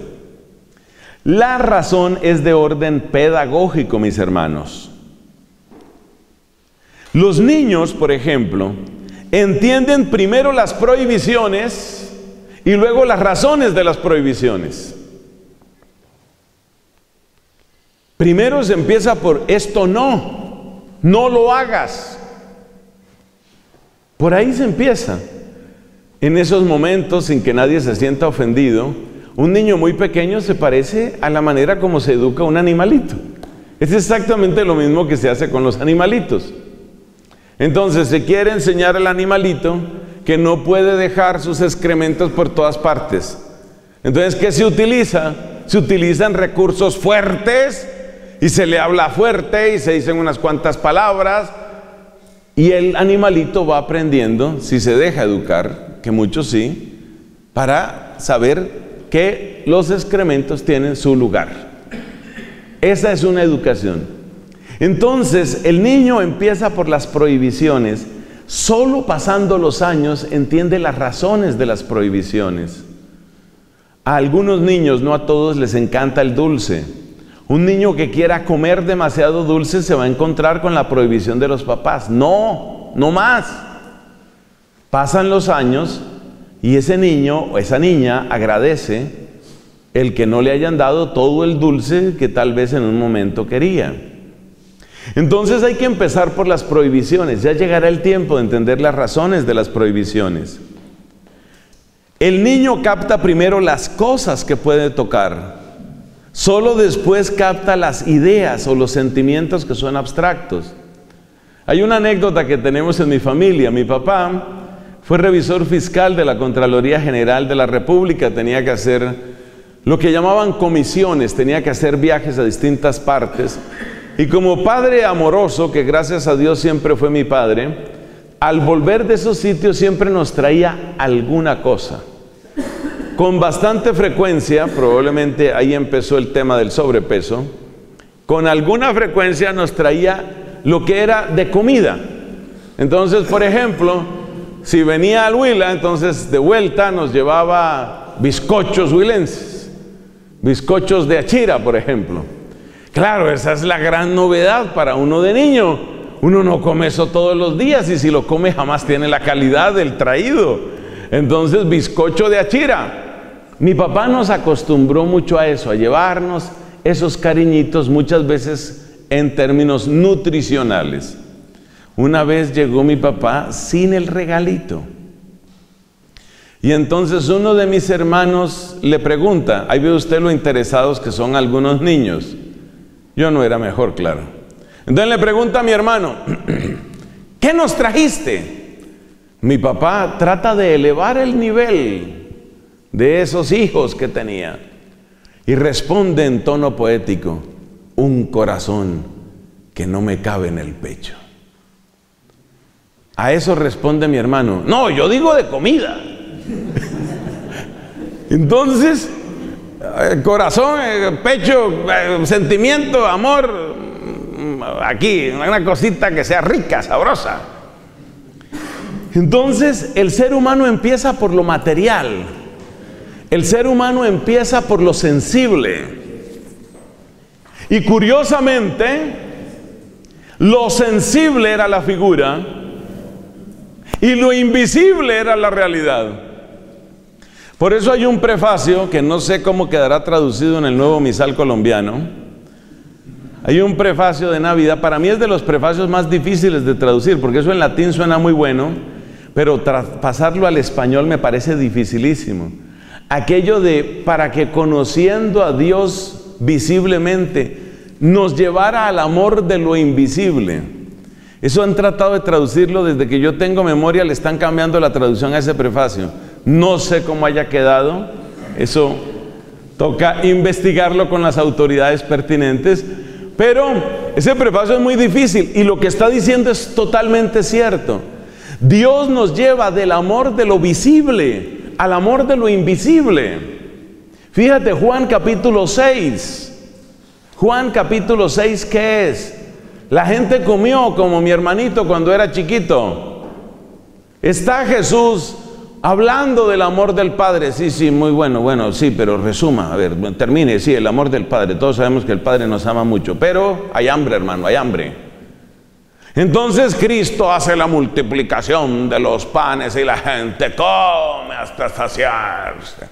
La razón es de orden pedagógico, mis hermanos. Los niños, por ejemplo, entienden primero las prohibiciones y luego las razones de las prohibiciones. Primero se empieza por esto no, no lo hagas. Por ahí se empieza. En esos momentos sin que nadie se sienta ofendido, un niño muy pequeño se parece a la manera como se educa un animalito. Es exactamente lo mismo que se hace con los animalitos. Entonces se quiere enseñar al animalito que no puede dejar sus excrementos por todas partes. Entonces, ¿qué se utiliza? Se utilizan recursos fuertes y se le habla fuerte y se dicen unas cuantas palabras y el animalito va aprendiendo, si se deja educar, que muchos sí, para saber que los excrementos tienen su lugar. Esa es una educación. Entonces, el niño empieza por las prohibiciones. Solo pasando los años entiende las razones de las prohibiciones. A algunos niños, no a todos, les encanta el dulce. Un niño que quiera comer demasiado dulce se va a encontrar con la prohibición de los papás. No, no más. Pasan los años y ese niño o esa niña agradece el que no le hayan dado todo el dulce que tal vez en un momento quería. Entonces hay que empezar por las prohibiciones. Ya llegará el tiempo de entender las razones de las prohibiciones. El niño capta primero las cosas que puede tocar. Solo después capta las ideas o los sentimientos que son abstractos. Hay una anécdota que tenemos en mi familia. Mi papá fue revisor fiscal de la Contraloría General de la República. Tenía que hacer lo que llamaban comisiones, tenía que hacer viajes a distintas partes y como padre amoroso, que gracias a Dios siempre fue mi padre, al volver de esos sitios siempre nos traía alguna cosa. Con bastante frecuencia, probablemente ahí empezó el tema del sobrepeso, con alguna frecuencia nos traía lo que era de comida. Entonces, por ejemplo, si venía al Huila, entonces de vuelta nos llevaba bizcochos huilenses, bizcochos de achira, por ejemplo. Claro, esa es la gran novedad para uno de niño. Uno no come eso todos los días y si lo come jamás tiene la calidad del traído. Entonces, bizcocho de achira. Mi papá nos acostumbró mucho a eso, a llevarnos esos cariñitos muchas veces en términos nutricionales. Una vez llegó mi papá sin el regalito. Y entonces uno de mis hermanos le pregunta, ahí ve usted lo interesados que son algunos niños. Yo no era mejor, claro. Entonces le pregunta a mi hermano, ¿qué nos trajiste? Mi papá trata de elevar el nivel de esos hijos que tenía y responde en tono poético, un corazón que no me cabe en el pecho. A eso responde mi hermano, no, yo digo de comida. Entonces, eh, corazón, eh, pecho, eh, sentimiento, amor, mm, aquí, una cosita que sea rica, sabrosa. Entonces el ser humano empieza por lo material, el ser humano empieza por lo sensible. Y curiosamente, lo sensible era la figura y lo invisible era la realidad. Por eso hay un prefacio que no sé cómo quedará traducido en el nuevo misal colombiano. Hay un prefacio de Navidad, para mí es de los prefacios más difíciles de traducir, porque eso en latín suena muy bueno, pero pasarlo al español me parece dificilísimo. Aquello de para que conociendo a Dios visiblemente nos llevara al amor de lo invisible. Eso han tratado de traducirlo desde que yo tengo memoria, le están cambiando la traducción a ese prefacio. No sé cómo haya quedado. Eso toca investigarlo con las autoridades pertinentes. Pero ese prefacio es muy difícil y lo que está diciendo es totalmente cierto. Dios nos lleva del amor de lo visible al amor de lo invisible. Fíjate Juan capítulo 6. Juan capítulo 6, ¿qué es? La gente comió como mi hermanito cuando era chiquito. Está Jesús Hablando del amor del Padre, sí, sí, muy bueno, bueno, sí, pero resuma, a ver, termine, sí, el amor del Padre. Todos sabemos que el Padre nos ama mucho, pero hay hambre, hermano, hay hambre. Entonces Cristo hace la multiplicación de los panes y la gente come hasta saciarse.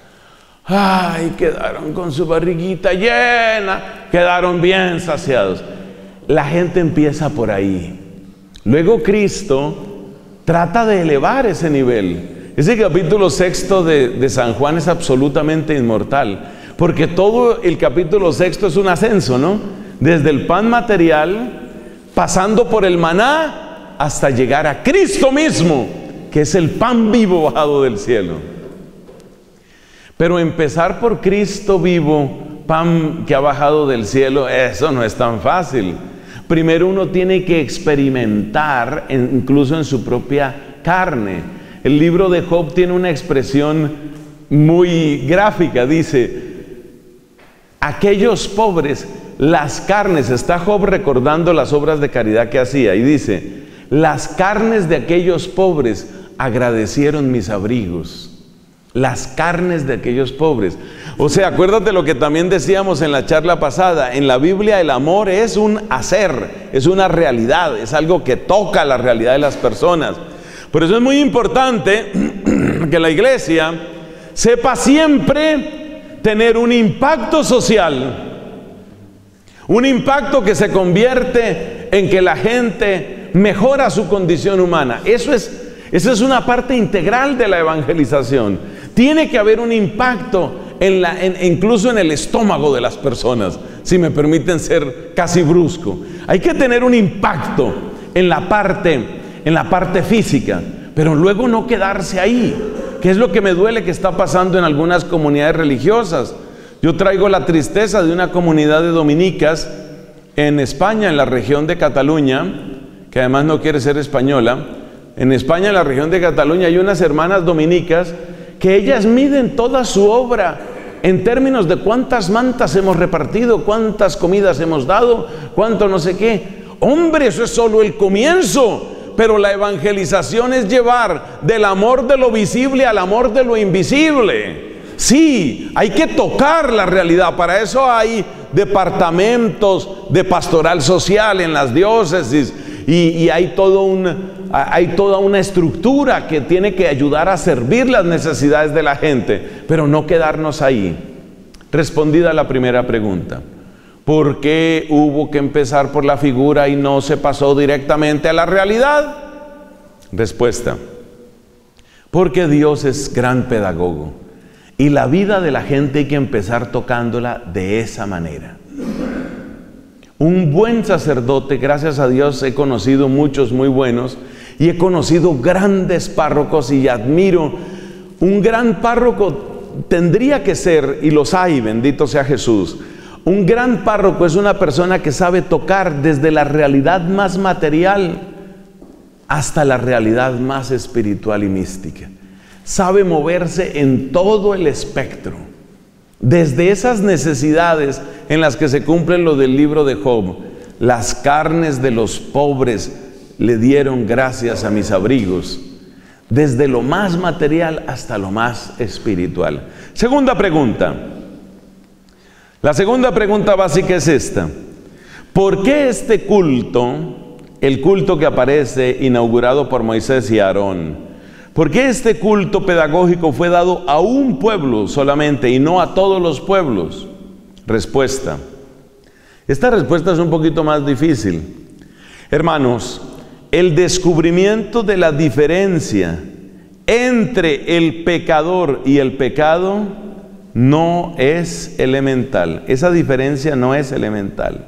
Ay, quedaron con su barriguita llena, quedaron bien saciados. La gente empieza por ahí. Luego Cristo trata de elevar ese nivel. Ese capítulo sexto de, de San Juan es absolutamente inmortal, porque todo el capítulo sexto es un ascenso, ¿no? Desde el pan material, pasando por el maná, hasta llegar a Cristo mismo, que es el pan vivo bajado del cielo. Pero empezar por Cristo vivo, pan que ha bajado del cielo, eso no es tan fácil. Primero uno tiene que experimentar, incluso en su propia carne. El libro de Job tiene una expresión muy gráfica, dice, aquellos pobres, las carnes, está Job recordando las obras de caridad que hacía y dice, las carnes de aquellos pobres agradecieron mis abrigos las carnes de aquellos pobres. O sea, acuérdate lo que también decíamos en la charla pasada, en la Biblia el amor es un hacer, es una realidad, es algo que toca la realidad de las personas. Por eso es muy importante que la iglesia sepa siempre tener un impacto social, un impacto que se convierte en que la gente mejora su condición humana. Eso es, eso es una parte integral de la evangelización. Tiene que haber un impacto en incluso en el estómago de las personas, si me permiten ser casi brusco. Hay que tener un impacto en la parte, en la parte física, pero luego no quedarse ahí, que es lo que me duele que está pasando en algunas comunidades religiosas. Yo traigo la tristeza de una comunidad de dominicas en España, en la región de Cataluña, que además no quiere ser española. En España, en la región de Cataluña, hay unas hermanas dominicas que ellas miden toda su obra en términos de cuántas mantas hemos repartido, cuántas comidas hemos dado, cuánto no sé qué. Hombre, eso es solo el comienzo. Pero la evangelización es llevar del amor de lo visible al amor de lo invisible. Sí, hay que tocar la realidad. Para eso hay departamentos de pastoral social en las diócesis y, hay, todo un, hay toda una estructura que tiene que ayudar a servir las necesidades de la gente, pero no quedarnos ahí. Respondida la primera pregunta. ¿Por qué hubo que empezar por la figura y no se pasó directamente a la realidad? Respuesta. Porque Dios es gran pedagogo y la vida de la gente hay que empezar tocándola de esa manera. Un buen sacerdote, gracias a Dios he conocido muchos muy buenos y he conocido grandes párrocos y admiro. Un gran párroco tendría que ser, y los hay, bendito sea Jesús. Un gran párroco es una persona que sabe tocar desde la realidad más material hasta la realidad más espiritual y mística. Sabe moverse en todo el espectro. Desde esas necesidades en las que se cumple lo del libro de Job, las carnes de los pobres le dieron gracias a mis abrigos, desde lo más material hasta lo más espiritual. Segunda pregunta. La segunda pregunta básica es esta. ¿Por qué este culto, el culto que aparece inaugurado por Moisés y Aarón, ¿Por qué este culto pedagógico fue dado a un pueblo solamente y no a todos los pueblos? Respuesta. Esta respuesta es un poquito más difícil. Hermanos, el descubrimiento de la diferencia entre el pecador y el pecado no es elemental. Esa diferencia no es elemental.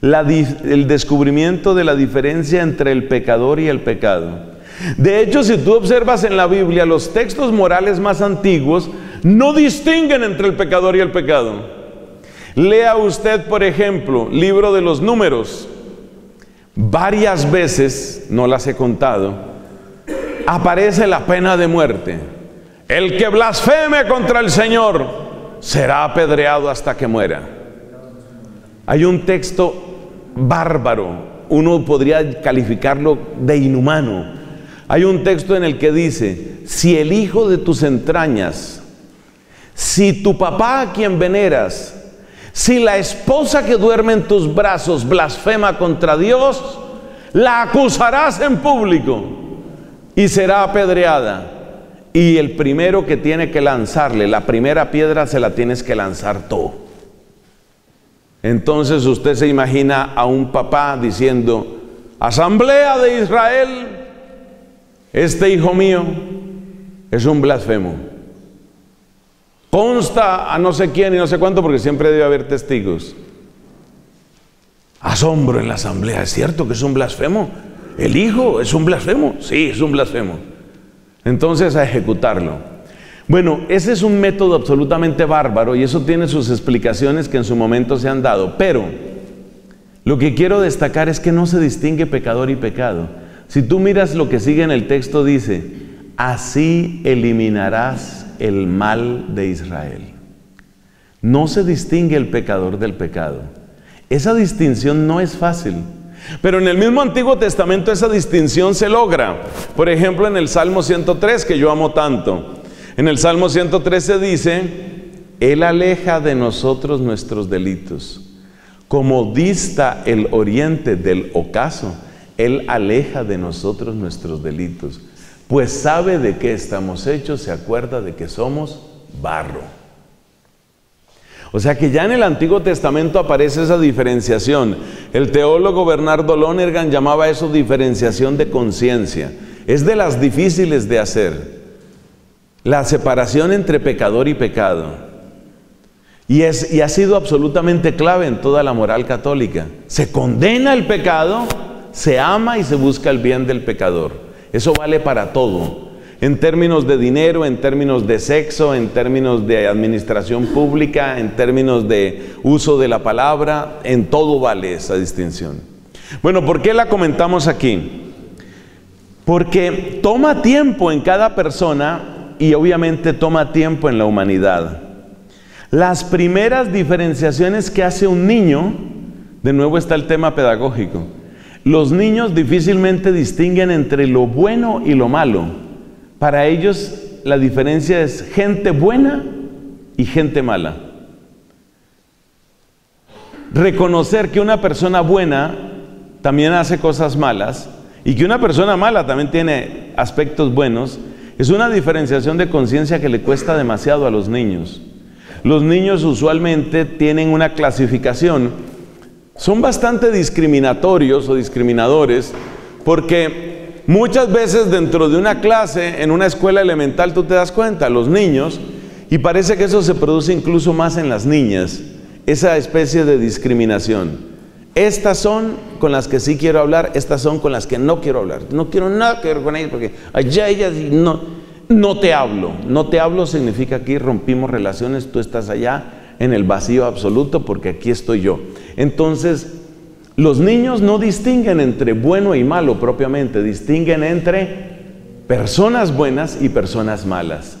el descubrimiento de la diferencia entre el pecador y el pecado de hecho, si tú observas en la Biblia, los textos morales más antiguos no distinguen entre el pecador y el pecado. Lea usted, por ejemplo, libro de los números. Varias veces, no las he contado, aparece la pena de muerte. El que blasfeme contra el Señor será apedreado hasta que muera. Hay un texto bárbaro, uno podría calificarlo de inhumano, hay un texto en el que dice, si el hijo de tus entrañas, si tu papá a quien veneras, si la esposa que duerme en tus brazos blasfema contra Dios, la acusarás en público y será apedreada. Y el primero que tiene que lanzarle, la primera piedra se la tienes que lanzar tú. Entonces usted se imagina a un papá diciendo, Asamblea de Israel, este hijo mío es un blasfemo. Consta a no sé quién y no sé cuánto porque siempre debe haber testigos. Asombro en la asamblea, ¿es cierto que es un blasfemo? ¿El hijo es un blasfemo? Sí, es un blasfemo. Entonces a ejecutarlo. Bueno, ese es un método absolutamente bárbaro y eso tiene sus explicaciones que en su momento se han dado, pero lo que quiero destacar es que no se distingue pecador y pecado. Si tú miras lo que sigue en el texto dice, así eliminarás el mal de Israel. No se distingue el pecador del pecado. Esa distinción no es fácil. Pero en el mismo Antiguo Testamento esa distinción se logra. Por ejemplo, en el Salmo 103, que yo amo tanto. En el Salmo 113 dice, Él aleja de nosotros nuestros delitos. Como dista el oriente del ocaso, Él aleja de nosotros nuestros delitos pues sabe de qué estamos hechos, se acuerda de que somos barro. O sea que ya en el Antiguo Testamento aparece esa diferenciación. El teólogo Bernardo Lonergan llamaba eso diferenciación de conciencia. Es de las difíciles de hacer. La separación entre pecador y pecado. Y, es, y ha sido absolutamente clave en toda la moral católica. Se condena el pecado, se ama y se busca el bien del pecador. Eso vale para todo. En términos de dinero, en términos de sexo, en términos de administración pública, en términos de uso de la palabra, en todo vale esa distinción. Bueno, ¿por qué la comentamos aquí? Porque toma tiempo en cada persona y obviamente toma tiempo en la humanidad. Las primeras diferenciaciones que hace un niño, de nuevo está el tema pedagógico, los niños difícilmente distinguen entre lo bueno y lo malo. Para ellos la diferencia es gente buena y gente mala. Reconocer que una persona buena también hace cosas malas y que una persona mala también tiene aspectos buenos es una diferenciación de conciencia que le cuesta demasiado a los niños. Los niños usualmente tienen una clasificación son bastante discriminatorios o discriminadores porque muchas veces dentro de una clase, en una escuela elemental, tú te das cuenta, los niños, y parece que eso se produce incluso más en las niñas, esa especie de discriminación. Estas son con las que sí quiero hablar, estas son con las que no quiero hablar. No quiero nada que ver con ellas porque allá ellas no, no te hablo. No te hablo significa que rompimos relaciones, tú estás allá en el vacío absoluto porque aquí estoy yo. Entonces, los niños no distinguen entre bueno y malo propiamente, distinguen entre personas buenas y personas malas.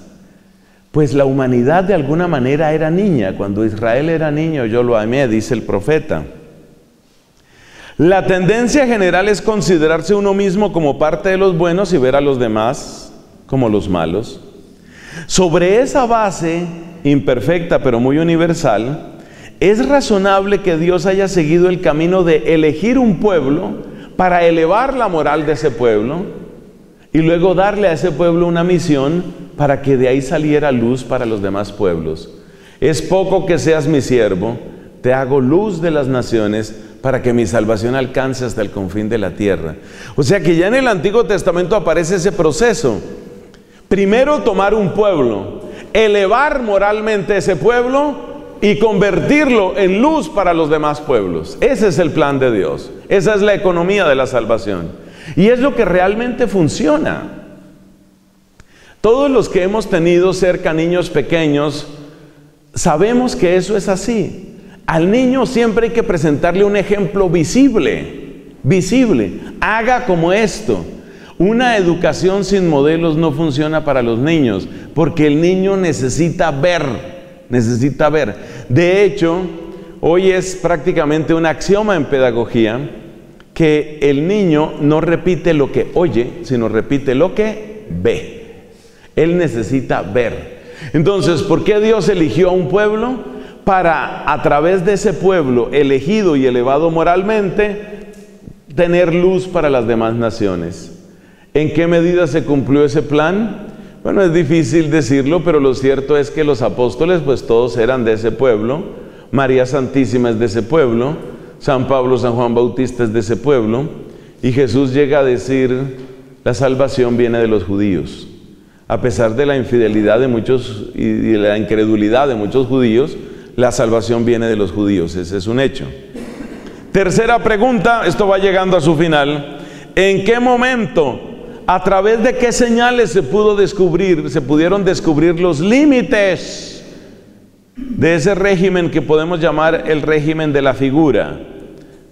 Pues la humanidad de alguna manera era niña. Cuando Israel era niño yo lo amé, dice el profeta. La tendencia general es considerarse uno mismo como parte de los buenos y ver a los demás como los malos. Sobre esa base imperfecta pero muy universal, es razonable que Dios haya seguido el camino de elegir un pueblo para elevar la moral de ese pueblo y luego darle a ese pueblo una misión para que de ahí saliera luz para los demás pueblos. Es poco que seas mi siervo, te hago luz de las naciones para que mi salvación alcance hasta el confín de la tierra. O sea que ya en el Antiguo Testamento aparece ese proceso. Primero tomar un pueblo, elevar moralmente ese pueblo y convertirlo en luz para los demás pueblos. Ese es el plan de Dios. Esa es la economía de la salvación. Y es lo que realmente funciona. Todos los que hemos tenido cerca niños pequeños, sabemos que eso es así. Al niño siempre hay que presentarle un ejemplo visible, visible. Haga como esto. Una educación sin modelos no funciona para los niños, porque el niño necesita ver necesita ver. De hecho, hoy es prácticamente un axioma en pedagogía que el niño no repite lo que oye, sino repite lo que ve. Él necesita ver. Entonces, ¿por qué Dios eligió a un pueblo? Para, a través de ese pueblo elegido y elevado moralmente, tener luz para las demás naciones. ¿En qué medida se cumplió ese plan? Bueno, es difícil decirlo, pero lo cierto es que los apóstoles, pues todos eran de ese pueblo. María Santísima es de ese pueblo. San Pablo, San Juan Bautista es de ese pueblo. Y Jesús llega a decir, la salvación viene de los judíos. A pesar de la infidelidad de muchos y la incredulidad de muchos judíos, la salvación viene de los judíos. Ese es un hecho. Tercera pregunta, esto va llegando a su final. ¿En qué momento ¿A través de qué señales se pudo descubrir, se pudieron descubrir los límites de ese régimen que podemos llamar el régimen de la figura?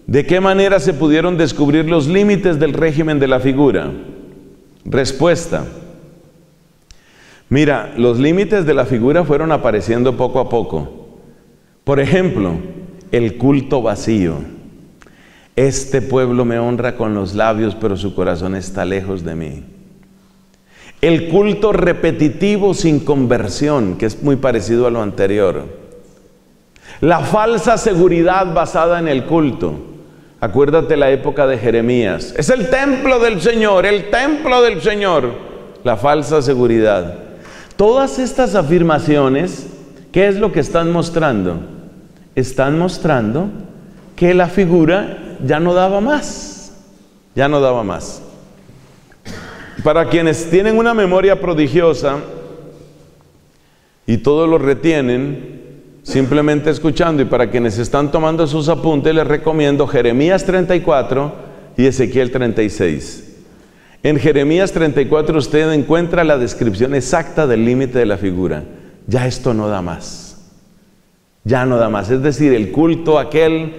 ¿De qué manera se pudieron descubrir los límites del régimen de la figura? Respuesta. Mira, los límites de la figura fueron apareciendo poco a poco. Por ejemplo, el culto vacío. Este pueblo me honra con los labios, pero su corazón está lejos de mí. El culto repetitivo sin conversión, que es muy parecido a lo anterior. La falsa seguridad basada en el culto. Acuérdate la época de Jeremías. Es el templo del Señor, el templo del Señor. La falsa seguridad. Todas estas afirmaciones, ¿qué es lo que están mostrando? Están mostrando que la figura ya no daba más, ya no daba más. Para quienes tienen una memoria prodigiosa y todo lo retienen, simplemente escuchando, y para quienes están tomando sus apuntes, les recomiendo Jeremías 34 y Ezequiel 36. En Jeremías 34 usted encuentra la descripción exacta del límite de la figura. Ya esto no da más. Ya no da más. Es decir, el culto aquel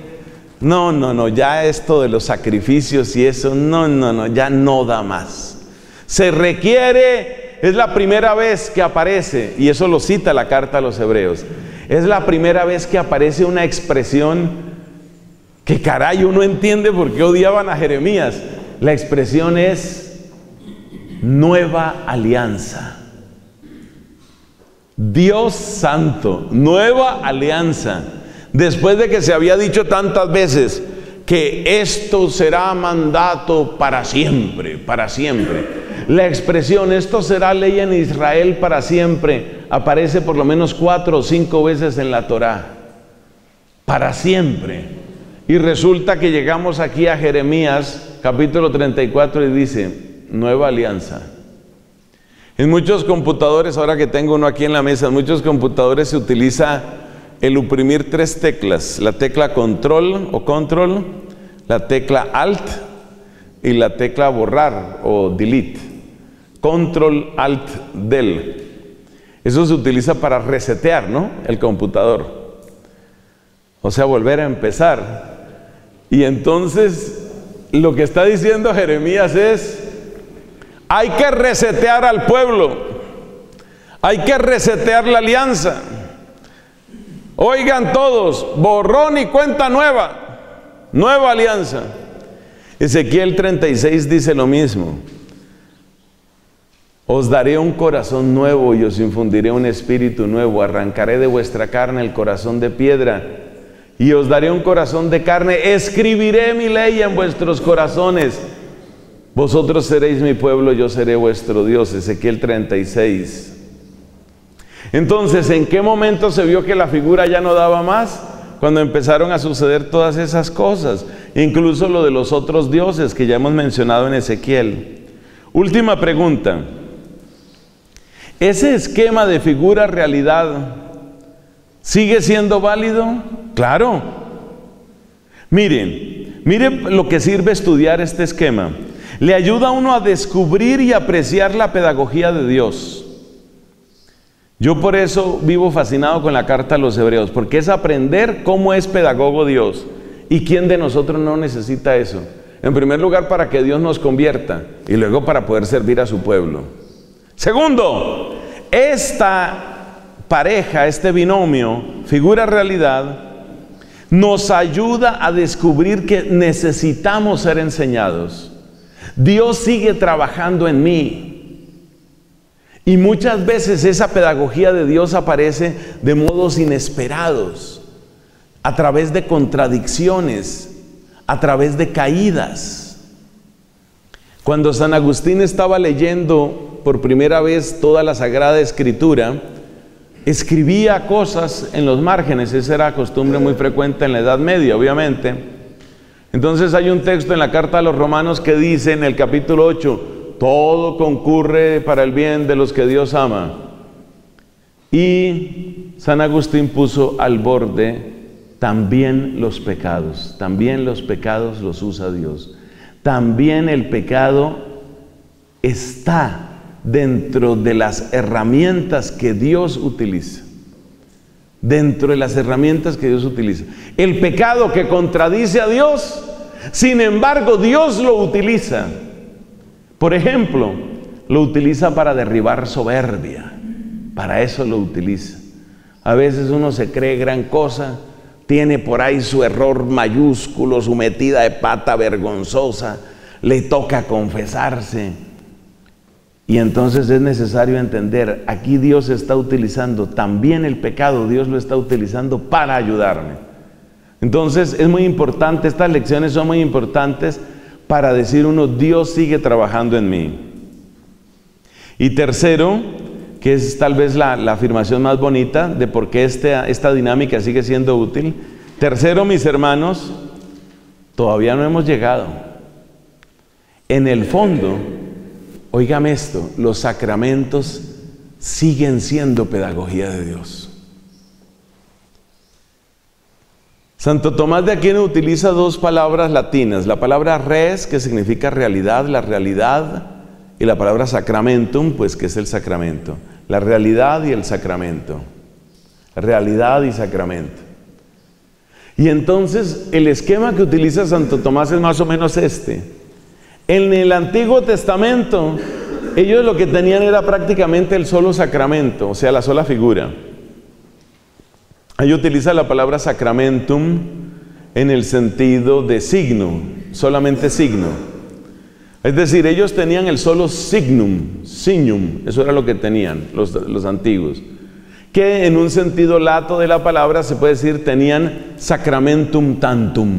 no, no, no, ya esto de los sacrificios y eso, no, no, no, ya no da más. Se requiere, es la primera vez que aparece, y eso lo cita la carta a los hebreos, es la primera vez que aparece una expresión que caray uno entiende por qué odiaban a Jeremías. La expresión es nueva alianza. Dios santo, nueva alianza. Después de que se había dicho tantas veces que esto será mandato para siempre, para siempre. La expresión esto será ley en Israel para siempre aparece por lo menos cuatro o cinco veces en la Torá. Para siempre. Y resulta que llegamos aquí a Jeremías capítulo 34 y dice, nueva alianza. En muchos computadores, ahora que tengo uno aquí en la mesa, en muchos computadores se utiliza el oprimir tres teclas, la tecla control o control, la tecla alt y la tecla borrar o delete. Control alt del. Eso se utiliza para resetear, ¿no? El computador. O sea, volver a empezar. Y entonces lo que está diciendo Jeremías es, hay que resetear al pueblo, hay que resetear la alianza. Oigan todos, borrón y cuenta nueva, nueva alianza. Ezequiel 36 dice lo mismo. Os daré un corazón nuevo y os infundiré un espíritu nuevo. Arrancaré de vuestra carne el corazón de piedra y os daré un corazón de carne. Escribiré mi ley en vuestros corazones. Vosotros seréis mi pueblo, yo seré vuestro Dios. Ezequiel 36. Entonces, ¿en qué momento se vio que la figura ya no daba más? Cuando empezaron a suceder todas esas cosas, incluso lo de los otros dioses que ya hemos mencionado en Ezequiel. Última pregunta. ¿Ese esquema de figura realidad sigue siendo válido? Claro. Miren, miren lo que sirve estudiar este esquema. Le ayuda a uno a descubrir y apreciar la pedagogía de Dios. Yo por eso vivo fascinado con la carta a los hebreos, porque es aprender cómo es pedagogo Dios y quién de nosotros no necesita eso. En primer lugar, para que Dios nos convierta y luego para poder servir a su pueblo. Segundo, esta pareja, este binomio, figura realidad, nos ayuda a descubrir que necesitamos ser enseñados. Dios sigue trabajando en mí. Y muchas veces esa pedagogía de Dios aparece de modos inesperados, a través de contradicciones, a través de caídas. Cuando San Agustín estaba leyendo por primera vez toda la Sagrada Escritura, escribía cosas en los márgenes, esa era costumbre muy frecuente en la Edad Media, obviamente. Entonces hay un texto en la carta a los romanos que dice en el capítulo 8, todo concurre para el bien de los que Dios ama. Y San Agustín puso al borde también los pecados, también los pecados los usa Dios. También el pecado está dentro de las herramientas que Dios utiliza. Dentro de las herramientas que Dios utiliza. El pecado que contradice a Dios, sin embargo, Dios lo utiliza. Por ejemplo, lo utiliza para derribar soberbia. Para eso lo utiliza. A veces uno se cree gran cosa tiene por ahí su error mayúsculo, su metida de pata vergonzosa, le toca confesarse. Y entonces es necesario entender, aquí Dios está utilizando también el pecado, Dios lo está utilizando para ayudarme. Entonces es muy importante, estas lecciones son muy importantes para decir uno, Dios sigue trabajando en mí. Y tercero, que es tal vez la, afirmación más bonita de por qué este, esta dinámica sigue siendo útil. Tercero, mis hermanos, todavía no hemos llegado. En el fondo, oígame esto, los sacramentos siguen siendo pedagogía de Dios. Santo Tomás de Aquino utiliza dos palabras latinas, la palabra res, que significa realidad, la realidad, y la palabra sacramentum, pues que es el sacramento la realidad y el sacramento. Realidad y sacramento. Y entonces el esquema que utiliza Santo Tomás es más o menos este. En el Antiguo Testamento, ellos lo que tenían era prácticamente el solo sacramento, o sea, la sola figura. Ahí utiliza la palabra sacramentum en el sentido de signo, solamente signo. Es decir, ellos tenían el solo signum, signum, eso era lo que tenían los, los antiguos. Que en un sentido lato de la palabra se puede decir tenían sacramentum tantum,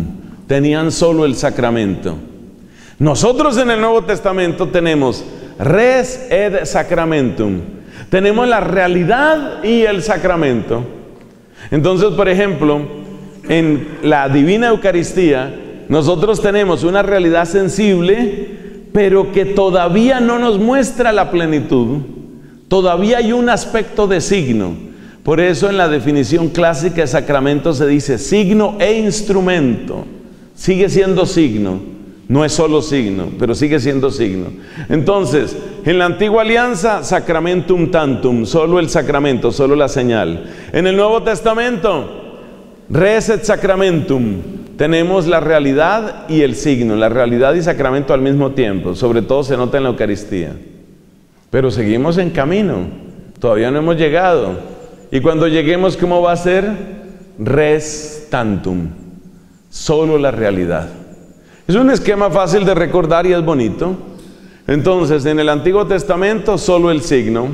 tenían solo el sacramento. Nosotros en el Nuevo Testamento tenemos res ed sacramentum, tenemos la realidad y el sacramento. Entonces, por ejemplo, en la divina Eucaristía, nosotros tenemos una realidad sensible pero que todavía no nos muestra la plenitud. Todavía hay un aspecto de signo. Por eso en la definición clásica de sacramento se dice signo e instrumento. Sigue siendo signo. No es solo signo, pero sigue siendo signo. Entonces, en la antigua alianza, sacramentum tantum, solo el sacramento, solo la señal. En el Nuevo Testamento, res et sacramentum, tenemos la realidad y el signo, la realidad y sacramento al mismo tiempo, sobre todo se nota en la Eucaristía. Pero seguimos en camino, todavía no hemos llegado. Y cuando lleguemos, ¿cómo va a ser? Res tantum, solo la realidad. Es un esquema fácil de recordar y es bonito. Entonces, en el Antiguo Testamento solo el signo,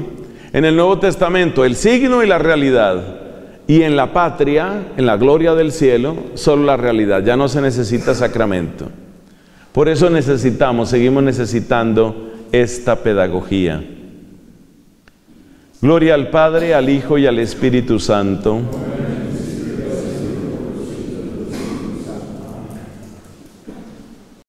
en el Nuevo Testamento el signo y la realidad. Y en la patria, en la gloria del cielo, solo la realidad, ya no se necesita sacramento. Por eso necesitamos, seguimos necesitando esta pedagogía. Gloria al Padre, al Hijo y al Espíritu Santo